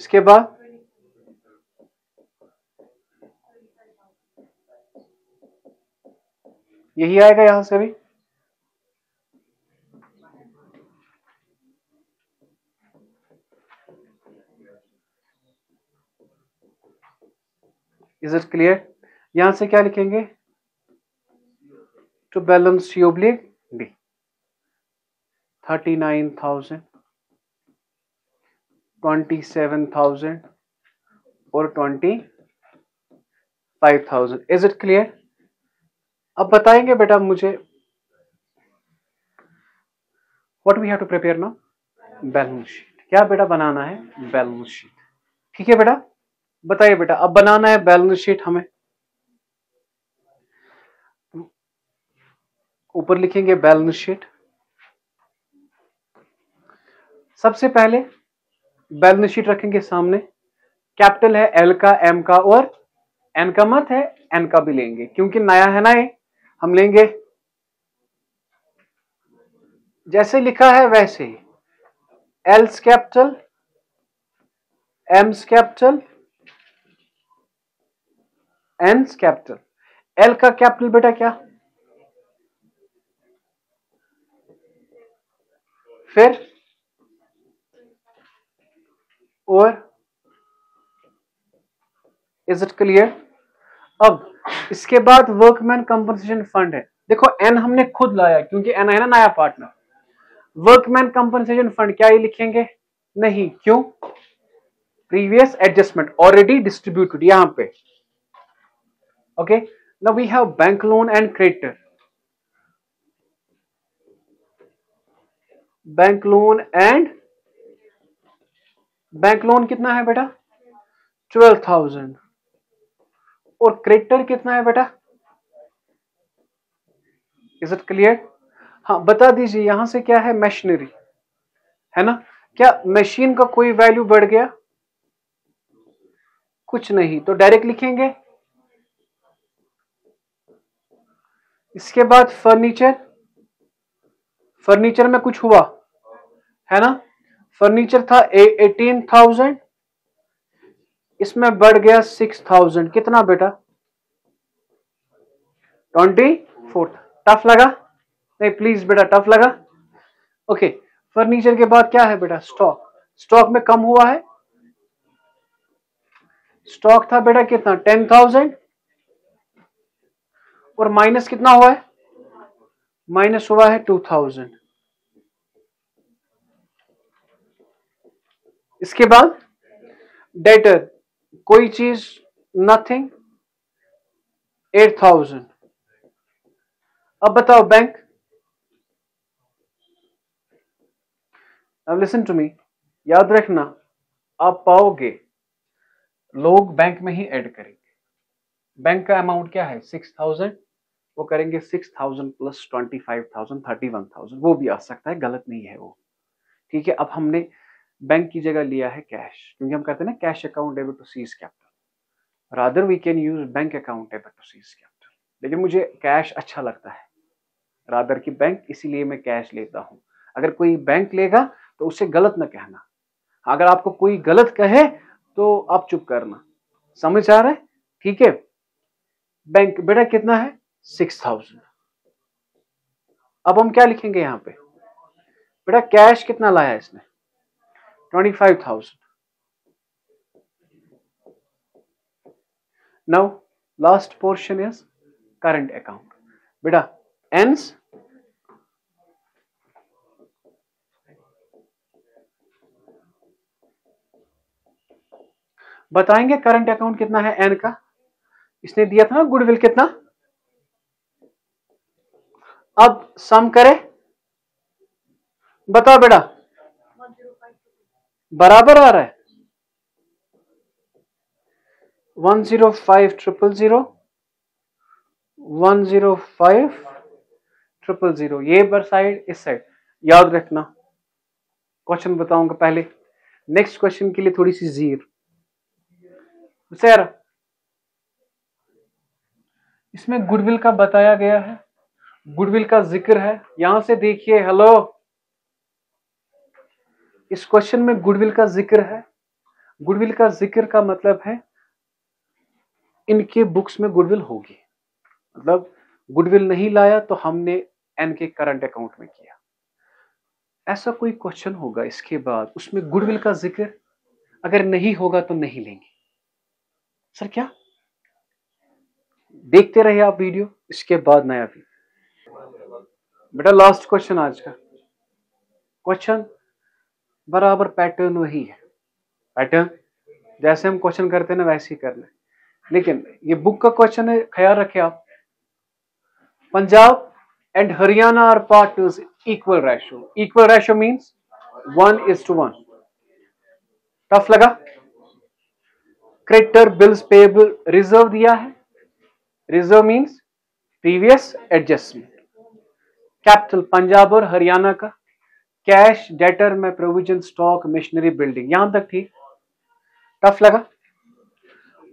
इसके बाद? यही आएगा यहाँ से भी? इज़ इट क्लियर यहाँ से क्या लिखेंगे? To balance oblique D thirty nine thousand twenty seven thousand और twenty five thousand. Is it clear अब बताएँगे बेटा मुझे। What we have to prepare ना बैलेंस शीट क्या बेटा बनाना है? बैलेंस शीट ठीक है बेटा? बताइए बेटा अब बनाना है बैलेंस शीट हमें। ऊपर लिखेंगे बैलेंस शीट सबसे पहले बैलेंस शीट रखेंगे सामने। कैपिटल है एल का एम का और एन का मत है एन का भी लेंगे। क्योंकि नया है ना ये, हम लेंगे। जैसे लिखा है वैसे ही। L's capital M's capital N's capital L का कैपिटल बेटा क्या? फिर और इज़ इट क्लियर अब, इसके बाद वर्कमैन कंपनसेशन फंड है। देखो एन हमने खुद लाया, क्योंकि एन है ना नया पार्टनर वर्कमैन कंपनसेशन फंड क्या ये लिखेंगे? नहीं, क्यों? प्रीवियस एडजस्टमेंट ऑलरेडी डिस्ट्रीब्यूटेड यहाँ पे। Okay now we have bank loan and creditor bank loan and bank loan कितना है बेटा? ट्वेल्व थाउज़ेंड और क्रेडिटर कितना है बेटा? इज़ इट क्लियर हाँ बता दीजिए, यहाँ से क्या है मशीनरी है ना? क्या मशीन का कोई वैल्यू बढ़ गया? कुछ नहीं। तो डायरेक्ट लिखेंगे। इसके बाद फर्नीचर फर्नीचर में कुछ हुआ। है ना? फर्नीचर था एटीन थाउज़ेंड। इसमें बढ़ गया सिक्स थाउज़ेंड। कितना बेटा? Twenty four. टफ लगा? नहीं प्लीज़ बेटा, टफ लगा। ओके फर्नीचर के बाद क्या है बेटा? स्टॉक। स्टॉक में कम हुआ है। स्टॉक था बेटा कितना? Ten thousand. और माइनस कितना हुआ है? माइनस हुआ है टू थाउज़ेंड। इसके बाद डेटर कोई चीज़ नथिंग एट थाउज़ेंड अब बताओ बैंक अब लिसन टू मी याद रखना, आप पाओगे, लोग बैंक में ही ऐड करेंगे। बैंक का अमाउंट क्या है? सिक्स थाउज़ेंड वो करेंगे six thousand plus twenty five thousand thirty one thousand वो भी आ सकता है, गलत नहीं है वो। ठीक है, अब हमने बैंक की जगह लिया है कैश क्योंकि हम कहते हैं ना cash account debit to C's capital rather we can use bank account debit to C's capital लेकिन मुझे कैश अच्छा लगता है। रादर की बैंक इसीलिए मैं कैश लेता हूँ। अगर कोई बैंक लेगा तो उसे गलत ना कहना। अगर आपको कोई गलत कहे तो आप चुप करना। समझ आ रहा है? ठीक है? बैंक बेटा कितना है? सिक्स थाउज़ेंड अब हम क्या लिखेंगे यहाँ पे? बेटा कैश कितना लाया इसने? 25,000. Now, last portion is current account. बेटा ends बताएँगे करंट अकाउंट कितना है एन का इसने दिया था ना गुडविल कितना अब सम करे बताओ बेटा बराबर आ रहा है। One zero five triple zero, one zero five triple zero. ये बर साइड इस साइड याद रखना। क्वेश्चन बताऊँगा पहले। नेक्स्ट क्वेश्चन के लिए थोड़ी सी जीर। सर, इसमें गुडविल का बताया गया है। गुडविल का ज़िक्र है। यहाँ से देखिए हेलो इस क्वेश्चन में गुडविल का ज़िक्र है। गुडविल का ज़िक्र का मतलब है, इनके बुक्स में गुडविल होगी। मतलब गुडविल नहीं लाया तो हमने एन के करंट अकाउंट में किया। ऐसा कोई क्वेश्चन होगा इसके बाद, उसमें गुडविल का ज़िक्र? अगर नहीं होगा तो नहीं लेंगे। सर क्या? देखते रहे आप वीडियो इसके बाद नया वीडियो बेटा लास्ट क्वेश्चन आज का। क्वेश्चन बराबर पैटर्न वही है। पैटर्न जैसे हम क्वेश्चन करते हैं ना, वैसे ही करना लेकिन ये बुक का क्वेश्चन है, ख्याल रखे आप। Punjab and Haryana are partners equal ratio equal ratio means one is to one tough लगा? क्रेडिटर बिल्स पेबल रिज़र्व दिया है। Reserve means previous adjustment capital Punjab और हरियाणा का। कैश डेटर में प्रोविज़न स्टॉक मशीनरी बिल्डिंग, यहाँ तक ठीक tough लगा।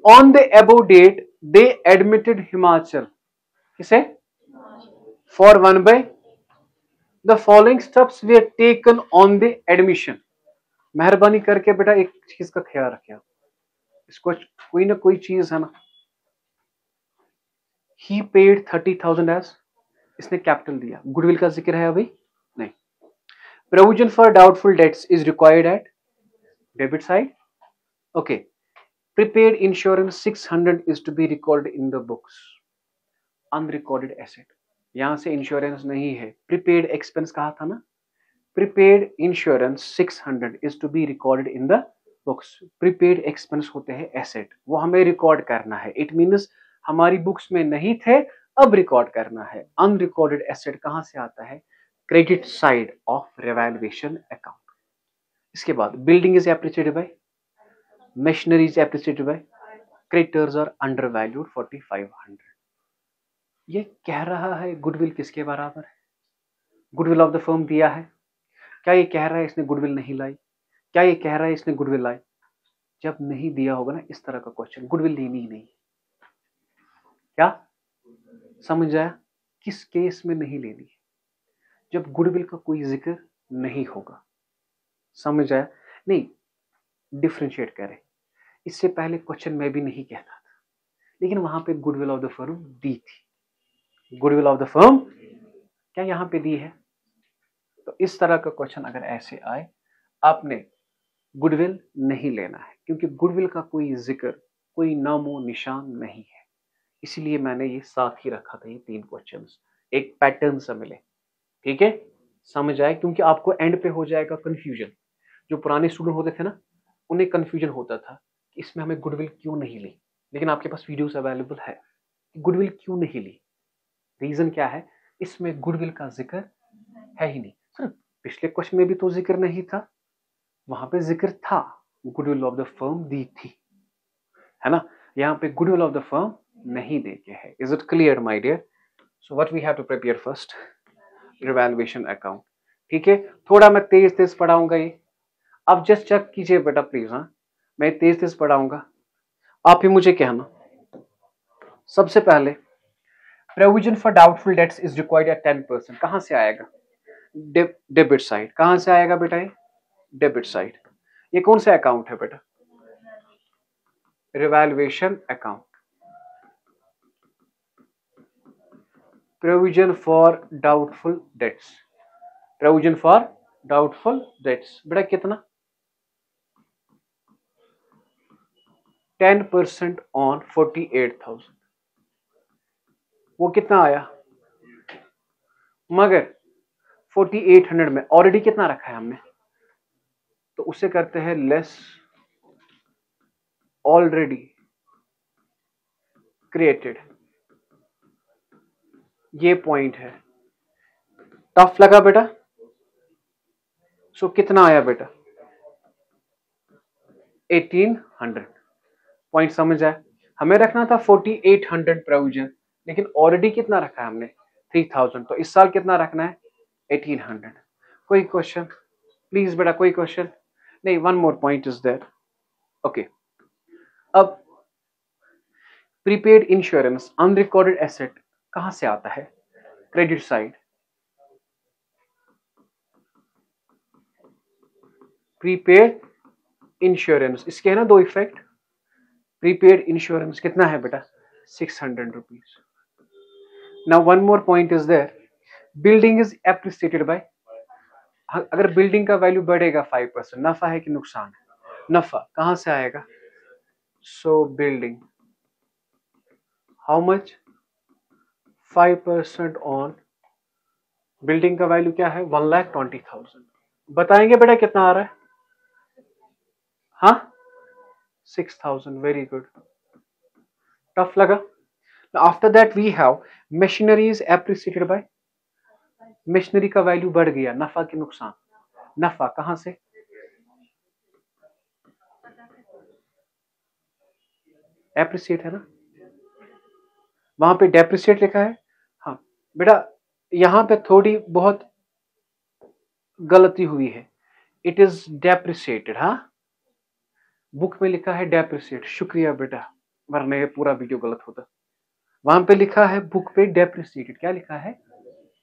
On the above date they admitted Himachal किसे? For one by the following steps were taken on the admission मेहरबानी करके बेटा एक चीज़ का ख्याल रखिए इसको कोई ना कोई चीज़ है ना। He paid thirty thousand as इसने कैपिटल दिया। गुडविल का ज़िक्र है अभी? Provision for doubtful debts is required at debit side okay prepaid insurance 600 is to be record in the books unrecorded asset यहाँ से इंश्योरेंस नहीं है. प्रीपेड एक्सपेंस कहा था ना? Prepaid insurance 600 is to be recorded in the books prepaid expense होते हैं asset वो हमें रिकॉर्ड करना है. इट मीन्स हमारी बुक्स में नहीं थे, अब रिकॉर्ड करना है. अनरिकॉर्डेड एसेट कहाँ से आता है? Credit side of revaluation account. इसके बाद building is appreciated by, machinery is appreciated by, creditors are undervalued 4500 ये कह रहा है गुडविल किसके बराबर है? गुडविल ऑफ़ द फर्म दिया है। क्या ये कह रहा है इसने गुडविल नहीं लाई? क्या ये कह रहा है इसने गुडविल लाई? जब नहीं दिया होगा ना, इस तरह का क्वेश्चन गुडविल लेनी ही नहीं। क्या? समझ आया? किस केस में नहीं लेनी? है जब गुडविल का कोई ज़िक्र नहीं होगा। समझ आया? नहीं डिफ्रेंशिएट करें इससे पहले क्वेश्चन मैं भी नहीं कहता था। लेकिन वहाँ पे गुडविल ऑफ़ द फर्म दी थी। गुडविल ऑफ़ द फर्म क्या यहाँ पे दी है? तो इस तरह का क्वेश्चन अगर ऐसे आए, आपने गुडविल नहीं लेना है। क्योंकि गुडविल का कोई ज़िक्र, कोई नामो निशान नहीं है। इसीलिए मैंने ये साथ ही रखा था, ये तीन क्वेश्चन एक पैटर्न से मिले। ठीक है? समझ आए क्योंकि आपको एंड पे हो जाएगा कंफ्यूजन जो पुराने स्टूडेंट होते थे ना, उन्हें कंफ्यूजन होता था कि इसमें हमें गुडविल क्यों नहीं ली? लेकिन आपके पास वीडियोस अवेलेबल है। गुडविल क्यों नहीं ली? रीजन क्या है? इसमें गुडविल का ज़िक्र है ही नहीं। सर, पिछले क्वेश्चन में भी तो ज़िक्र नहीं था। वहाँ पे ज़िक्र था। गुडविल ऑफ़ द फर्म दी थी। है ना? यहाँ पे गुडविल ऑफ़ द फर्म नहीं दे के है। Is it clear my dear so what we have to prepare first revaluation account ठीक है? थोड़ा मैं तेज तेज पढ़ाऊँगा ये। अब जस्ट चेक कीजिए बेटा प्लीज़ हाँ। मैं तेज तेज पढ़ाऊँगा। आप ही मुझे कहना सबसे पहले provision for doubtful debts is required at ten percent कहाँ से आएगा? डेबिट साइड कहाँ से आएगा बेटा ये? डेबिट साइड ये कौन सा अकाउंट है बेटा? Revaluation account provision for doubtful debts provision for doubtful debts बेटा कितना? Ten percent on forty eight thousand वो कितना आया? मगर फोर्टी एट हंड्रेड में ऑलरेडी कितना रखा है हमने? तो उसे करते हैं लेस ऑलरेडी क्रिएटेड ये पॉइंट है। टफ लगा बेटा। सो so, कितना आया बेटा? 1800 पॉइंट समझ आया। हमें रखना था 4800 प्रोविज़न लेकिन ऑलरेडी कितना रखा है हमने? 3000 तो इस साल कितना रखना है? 1800 कोई क्वेश्चन प्लीज़ बेटा कोई क्वेश्चन नहीं one more point is there okay अब प्रीपेड इंश्योरेंस अनरिकॉर्डेड एसेट कहाँ से आता है? क्रेडिट साइड प्रीपेड इंश्योरेंस इसके है ना दो इफ़ेक्ट प्रीपेड इंश्योरेंस कितना है बेटा? Six hundred rupees now one more point is there building is appreciated by अगर बिल्डिंग का वैल्यू बढ़ेगा फाइव परसेंट नफा है कि नुकसान है? नफा. कहाँ से आएगा? So building how much five percent on building का वैल्यू क्या है? वन लाख ट्वेंटी थाउज़ेंड बताएँगे बेटा कितना आ रहा है? हाँ? Six thousand very good tough लगा। After that we have machinery is appreciated by machinery का वैल्यू बढ़ गया। नफा के नुकसान। नफा कहाँ से? एप्रिसिएट है ना? वहाँ पे डेप्रिसिएट लिखा हाँ। बेटा, यहाँ पे थोड़ी बहुत गलती हुई है। इट इज़ डेप्रिसिएटेड हाँ? बुक में लिखा है डेप्रिसिएट शुक्रिया बेटा, वरना ये पूरा वीडियो गलत होता। वहाँ पे लिखा है बुक पे डेप्रिसिएटेड क्या लिखा है?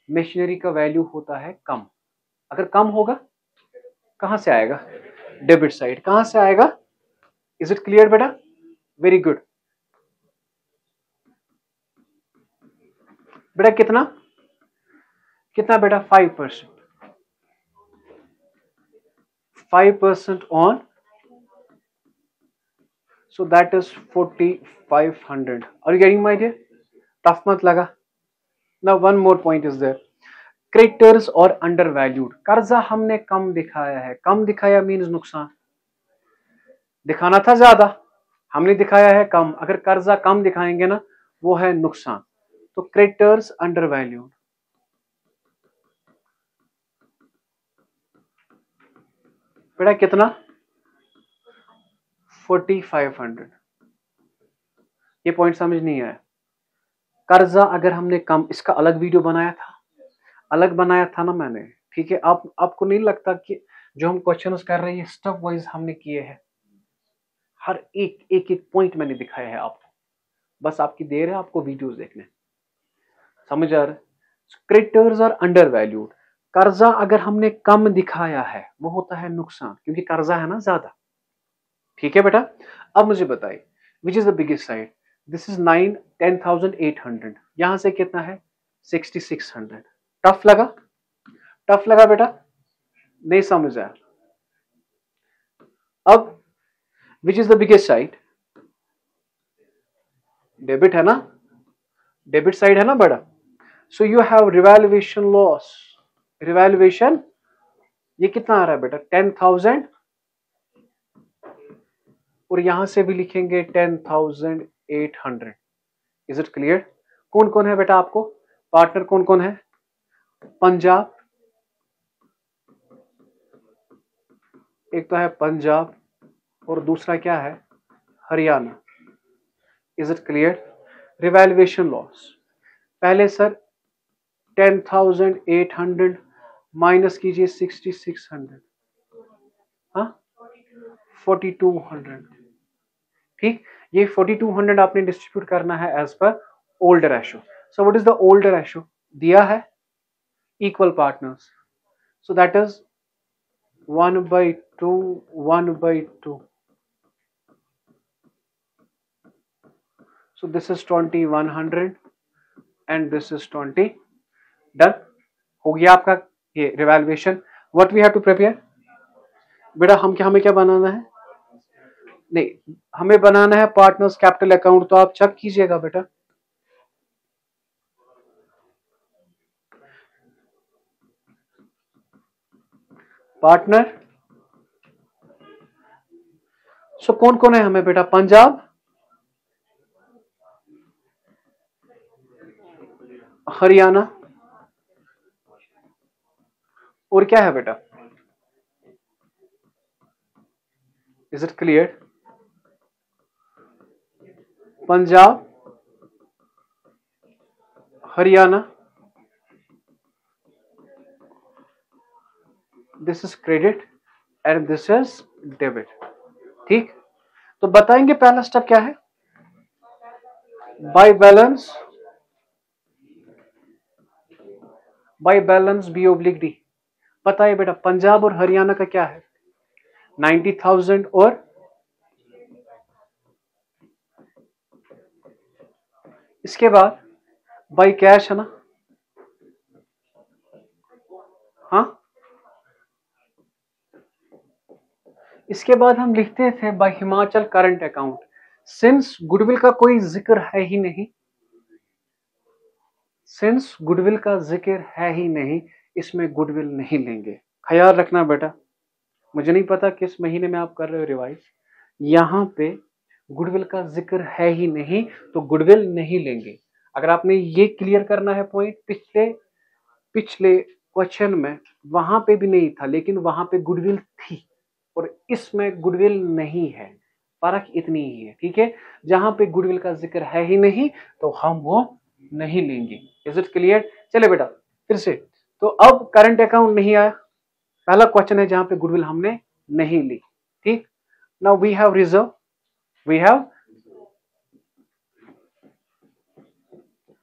मशीनरी का वैल्यू होता है कम। अगर कम होगा, कहाँ से आएगा? डेबिट साइड कहाँ से आएगा? इज़ इट क्लियर बेटा? वेरी गुड बेटा कितना? कितना बेटा? Five percent five percent on so that is 4500 are you getting my dear tough मत लगा। Now one more point is there. Creditors और अंडर वैल्यूड कर्जा हमने कम दिखाया है। कम दिखाया मीन्स नुकसान। दिखाना था ज़्यादा। हमने दिखाया है कम। अगर कर्जा कम दिखाएँगे ना, वो है नुकसान। तो अंडर वैल्यूड बेटा कितना? फोर्टी फाइव हंड्रेड ये पॉइंट समझ नहीं आया। कर्जा अगर हमने कम, इसका अलग वीडियो बनाया था। अलग बनाया था ना मैंने, ठीक है? आप, आपको नहीं लगता कि जो हम क्वेश्चन कर रहे हैं स्टेप वाइज हमने किए हैं? हर एक एक एक पॉइंट मैंने दिखाया है आपको। बस आपकी देर है आपको वीडियोस देखने। समझ आ रहा है? क्रेडिटर्स आर अंडर वैल्यूड कर्जा अगर हमने कम दिखाया है, वो होता है नुकसान, क्योंकि कर्जा है ना ज़्यादा। ठीक है बेटा? अब मुझे बताइए which is the biggest side this is nine ten thousand eight hundred यहाँ से कितना है? सिक्सटी सिक्स हंड्रेड टफ लगा? टफ लगा बेटा? नहीं समझ आया अब which is the biggest side debit है ना? डेबिट साइड है ना बड़ा? So you have revaluation loss revaluation ये कितना आ रहा है बेटा? टेन थाउज़ेंड और यहाँ से भी लिखेंगे ten thousand eight hundred is it clear कौन कौन है बेटा आपको? पार्टनर कौन कौन है? पंजाब. एक तो है पंजाब और दूसरा क्या है? Haryana. Is it clear revaluation loss पहले sir ten thousand eight hundred minus कीजिए सिक्सटी सिक्स हंड्रेड हाँ? फोर्टी टू हंड्रेड ठीक? ये 4200 आपने डिस्ट्रीब्यूट करना है as per old ratio so what is the old ratio दिया है? Equal partners so that is one by two one by two so, this is 2100 and this is 20 done हो गया आपका ये revaluation what we have to prepare बेटा, हम क्या, हमें क्या बनाना है? नहीं, हमें बनाना है पार्टनर्स कैपिटल अकाउंट तो आप चेक कीजिएगा बेटा। पार्टनर सो कौन कौन है हमें बेटा? पंजाब? हरियाणा? और क्या है बेटा? Is it clear Punjab, Haryana. This is credit and this is debit ठीक? तो बताएँगे पहला स्टेप क्या है? By balance by balance B oblique D बताइए बेटा, पंजाब और हरियाणा का क्या है? नाइन्टी थाउज़ेंड और इसके बाद बाई कैश है ना? हाँ? इसके बाद हम लिखते थे by Himachal current account. Since goodwill का कोई ज़िक्र है ही नहीं। सिंस गुडविल का ज़िक्र है ही नहीं। इसमें गुडविल नहीं लेंगे। ख्याल रखना बेटा। मुझे नहीं पता किस महीने में आप कर रहे हो रिवाइज। यहाँ पे गुडविल का ज़िक्र है ही नहीं तो गुडविल नहीं लेंगे। अगर आपने ये क्लियर करना है पॉइंट पिछले पिछले क्वेश्चन में वहाँ पे भी नहीं था, लेकिन वहाँ पे गुडविल थी और इसमें गुडविल नहीं है। फ़र्क इतनी ही है, ठीक है? जहाँ पे गुडविल का ज़िक्र है ही नहीं तो हम वो नहीं लेंगे। इज़ इट क्लियर चले बेटा, फिर से। तो अब करंट अकाउंट नहीं आया। पहला क्वेश्चन है जहाँ पे गुडविल हमने नहीं ली। ठीक? Now we have reserve we have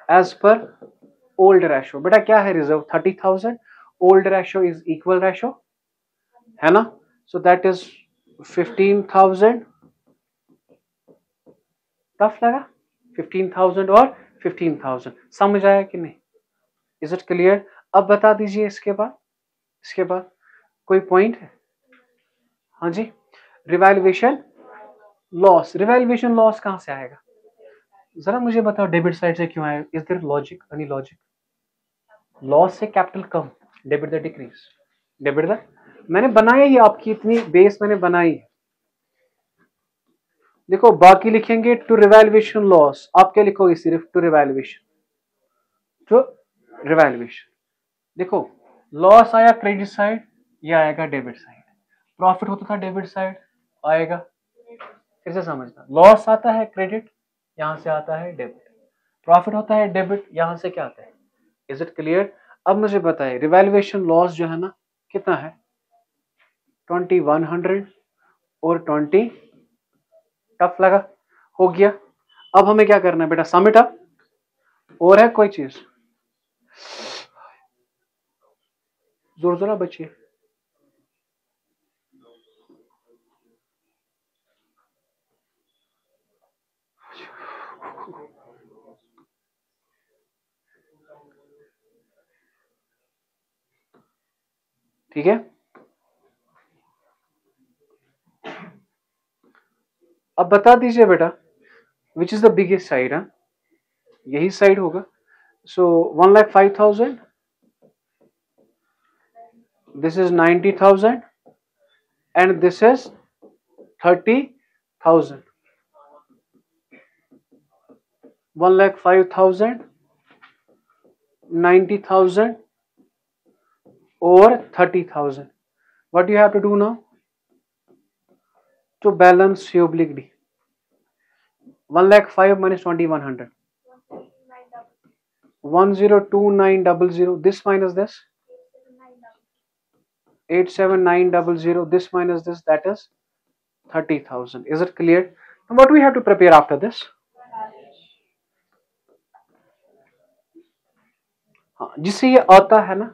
as per old ratio बेटा, क्या है reserve thirty thousand old ratio is equal ratio है ना? So that is fifteen thousand tough लगा। फिफ्टीन थाउज़ेंड और फिफ्टीन थाउज़ेंड समझ आया कि नहीं? इज़ इट क्लियर अब बता दीजिए इसके बाद। इसके बाद कोई पॉइंट है? हाँ जी। रिवैल्यूएशन लॉस रिवैल्यूएशन लॉस कहाँ से आएगा? जरा मुझे बताओ डेबिट साइड से क्यों आया? Is there logic any logic loss से capital come debit the decrease debit the मैंने बनाया ही आपकी, इतनी बेस मैंने बनाई है। देखो, बाकी लिखेंगे टू रिवैल्यूएशन लॉस आप क्या लिखोगे सिर्फ़ टू रिवैल्यूएशन टू रिवैल्यूएशन देखो लॉस आया क्रेडिट साइड ये आएगा डेबिट साइड प्रॉफिट होता था डेबिट साइड आएगा। फिर से समझना। लॉस आता है क्रेडिट यहाँ से आता है डेबिट प्रॉफिट होता है डेबिट यहाँ से क्या आता है? इज़ इट क्लियर अब मुझे बताए रिवेल्युएशन लॉस जो है ना, कितना है? ट्वेंटी वन हंड्रेड और ट्वेंटी टफ लगा, हो गया। अब हमें क्या करना है बेटा? समिट अप और है कोई चीज़? ज़ोर जोरा बचिए ठीक है? अब बता दीजिए बेटा which is the biggest side हा? यही साइड होगा। So one lakh five thousand this is 90,000 and this is 30,000. 1 lakh 5,000, 90,000 or 30,000. What do you have to do now? To balance your oblique 1 lakh 5 minus 2100. 102,900. This minus this. Eight seven nine double zero this this this this is thirty thousand is it clear? What we have to to after this हाँ जिससे ये आता है ना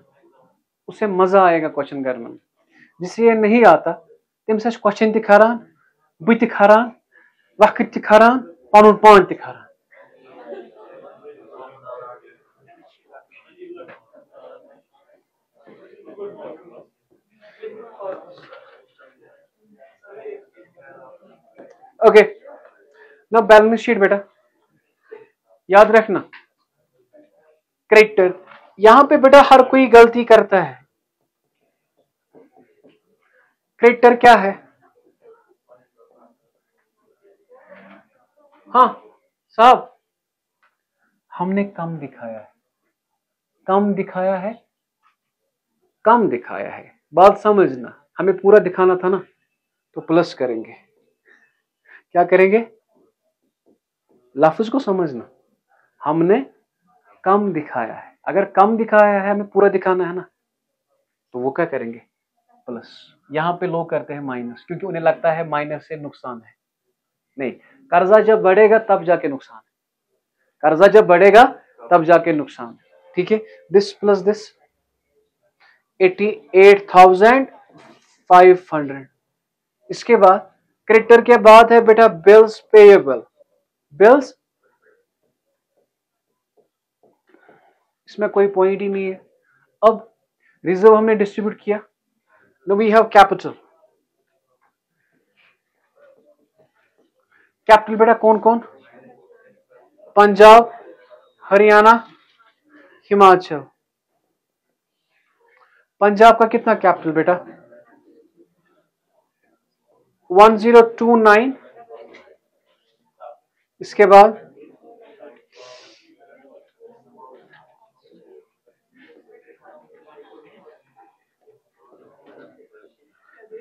उसे मज़ा आएगा question करने में जिसे ये नहीं आता तम से क्वेश्चन तरान बहत खरान वक्त तरान पान पान तरान ओके ना बैलेंस शीट बेटा। याद रखना। करेक्टर यहाँ पे बेटा हर कोई गलती करता है। क्रेडिटर क्या है? हाँ साहब। हमने कम दिखाया है। कम दिखाया है? कम दिखाया है। बात समझना। हमें पूरा दिखाना था ना? तो प्लस करेंगे। क्या करेंगे? लफ्ज को समझना। हमने कम दिखाया है। अगर कम दिखाया है, हमें पूरा दिखाना है ना तो वो क्या करेंगे? प्लस। यहाँ पे लोग करते हैं माइनस, क्योंकि उन्हें लगता है माइनस से नुकसान है। नहीं, कर्जा जब बढ़ेगा, तब जाके नुकसान है। कर्जा जब बढ़ेगा, तब जाके नुकसान है। ठीक है? This plus this eighty eight thousand five hundred इसके बाद क्रेडिटर के बाद है बेटा बिल्स पेएबल बिल्स इसमें कोई पॉइंट ही नहीं है। अब रिज़र्व हमने डिस्ट्रीब्यूट किया। Now we have capital. Capital बेटा कौन कौन? पंजाब, हरियाणा, हिमाचल। पंजाब का कितना कैपिटल बेटा? 1029 इसके बाद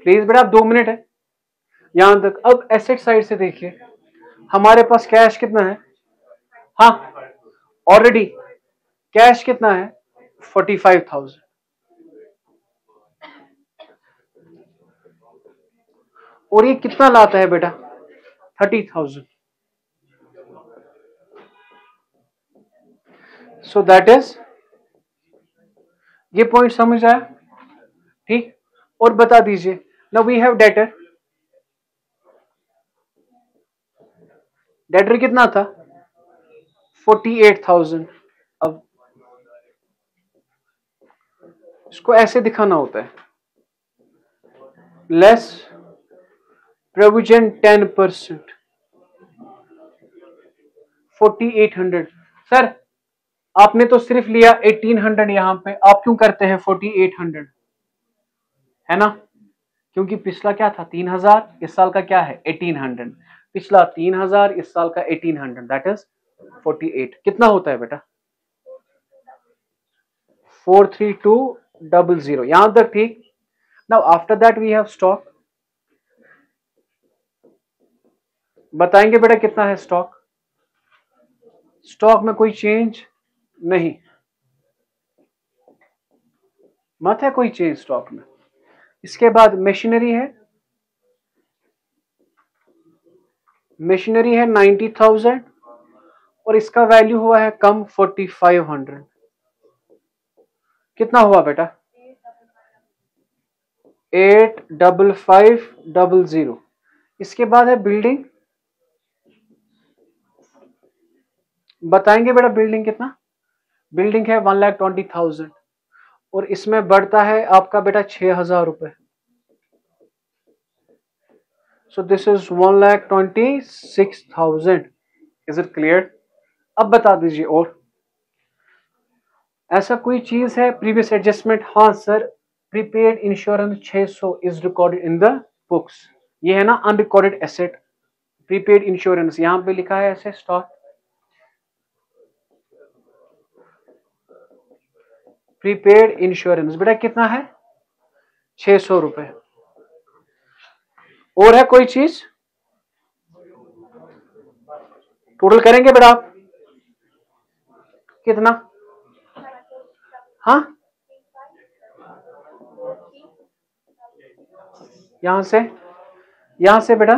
प्लीज़ बेटा आप दो मिनट है। यहाँ तक। अब एसेट साइड से देखिए। हमारे पास कैश कितना है? हाँ ऑलरेडी कैश कितना है? फोर्टी फाइव थाउज़ेंड और ये कितना लाता है बेटा? Thirty thousand. So that is ये पॉइंट समझ आया? ठीक? और बता दीजिए। ना वी हैव डेटर डेटर कितना था? फोर्टी एट थाउज़ेंड अब इसको ऐसे दिखाना होता है। Less provision ten percent forty eight hundred sir आपने तो सिर्फ़ लिया एटीन हंड्रेड यहाँ पे। आप क्यों करते हैं फोर्टी एट हंड्रेड है ना? क्योंकि पिछला क्या था? तीन हज़ार, इस साल का क्या है? एटीन हंड्रेड पिछला तीन हज़ार, इस साल का eighteen hundred that is forty eight कितना होता है बेटा? Four three two double zero यहाँ तक ठीक? Now after that we have stock बताएँगे बेटा कितना है स्टॉक स्टॉक में कोई चेंज नहीं। मत है कोई चेंज स्टॉक में। इसके बाद मशीनरी है। मशीनरी है नाइन्टी थाउज़ेंड और इसका वैल्यू हुआ है कम फोर्टी फाइव हंड्रेड कितना हुआ बेटा? Eight double five double zero इसके बाद है बिल्डिंग बताएँगे बेटा बिल्डिंग कितना? बिल्डिंग है वन लाख ट्वेंटी थाउज़ेंड और इसमें बढ़ता है आपका बेटा छह हज़ार रुपए। So this is one lakh twenty six thousand is it clear अब बता दीजिए और। ऐसा कोई चीज़ है प्रीवियस एडजस्टमेंट हाँ sir prepaid insurance 600 is recorded in the books ये है ना अनरिकॉर्डेड एसेट प्रीपेड इंश्योरेंस यहाँ पे लिखा है ऐसे स्टॉक प्रीपेड इंश्योरेंस। बेटा, कितना है? छह सौ रुपए। और है कोई चीज़? टोटल करेंगे बेटा आप? कितना? हाँ? यहाँ से? यहाँ से बेटा?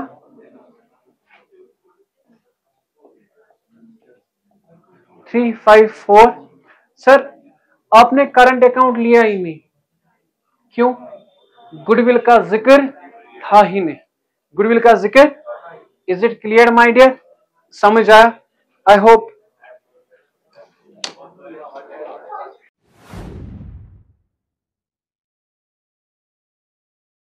Three five four. सर आपने करंट अकाउंट लिया ही नहीं। क्यों? गुडविल का ज़िक्र था ही नहीं। गुडविल का ज़िक्र is it clear my dear समझ आया? I hope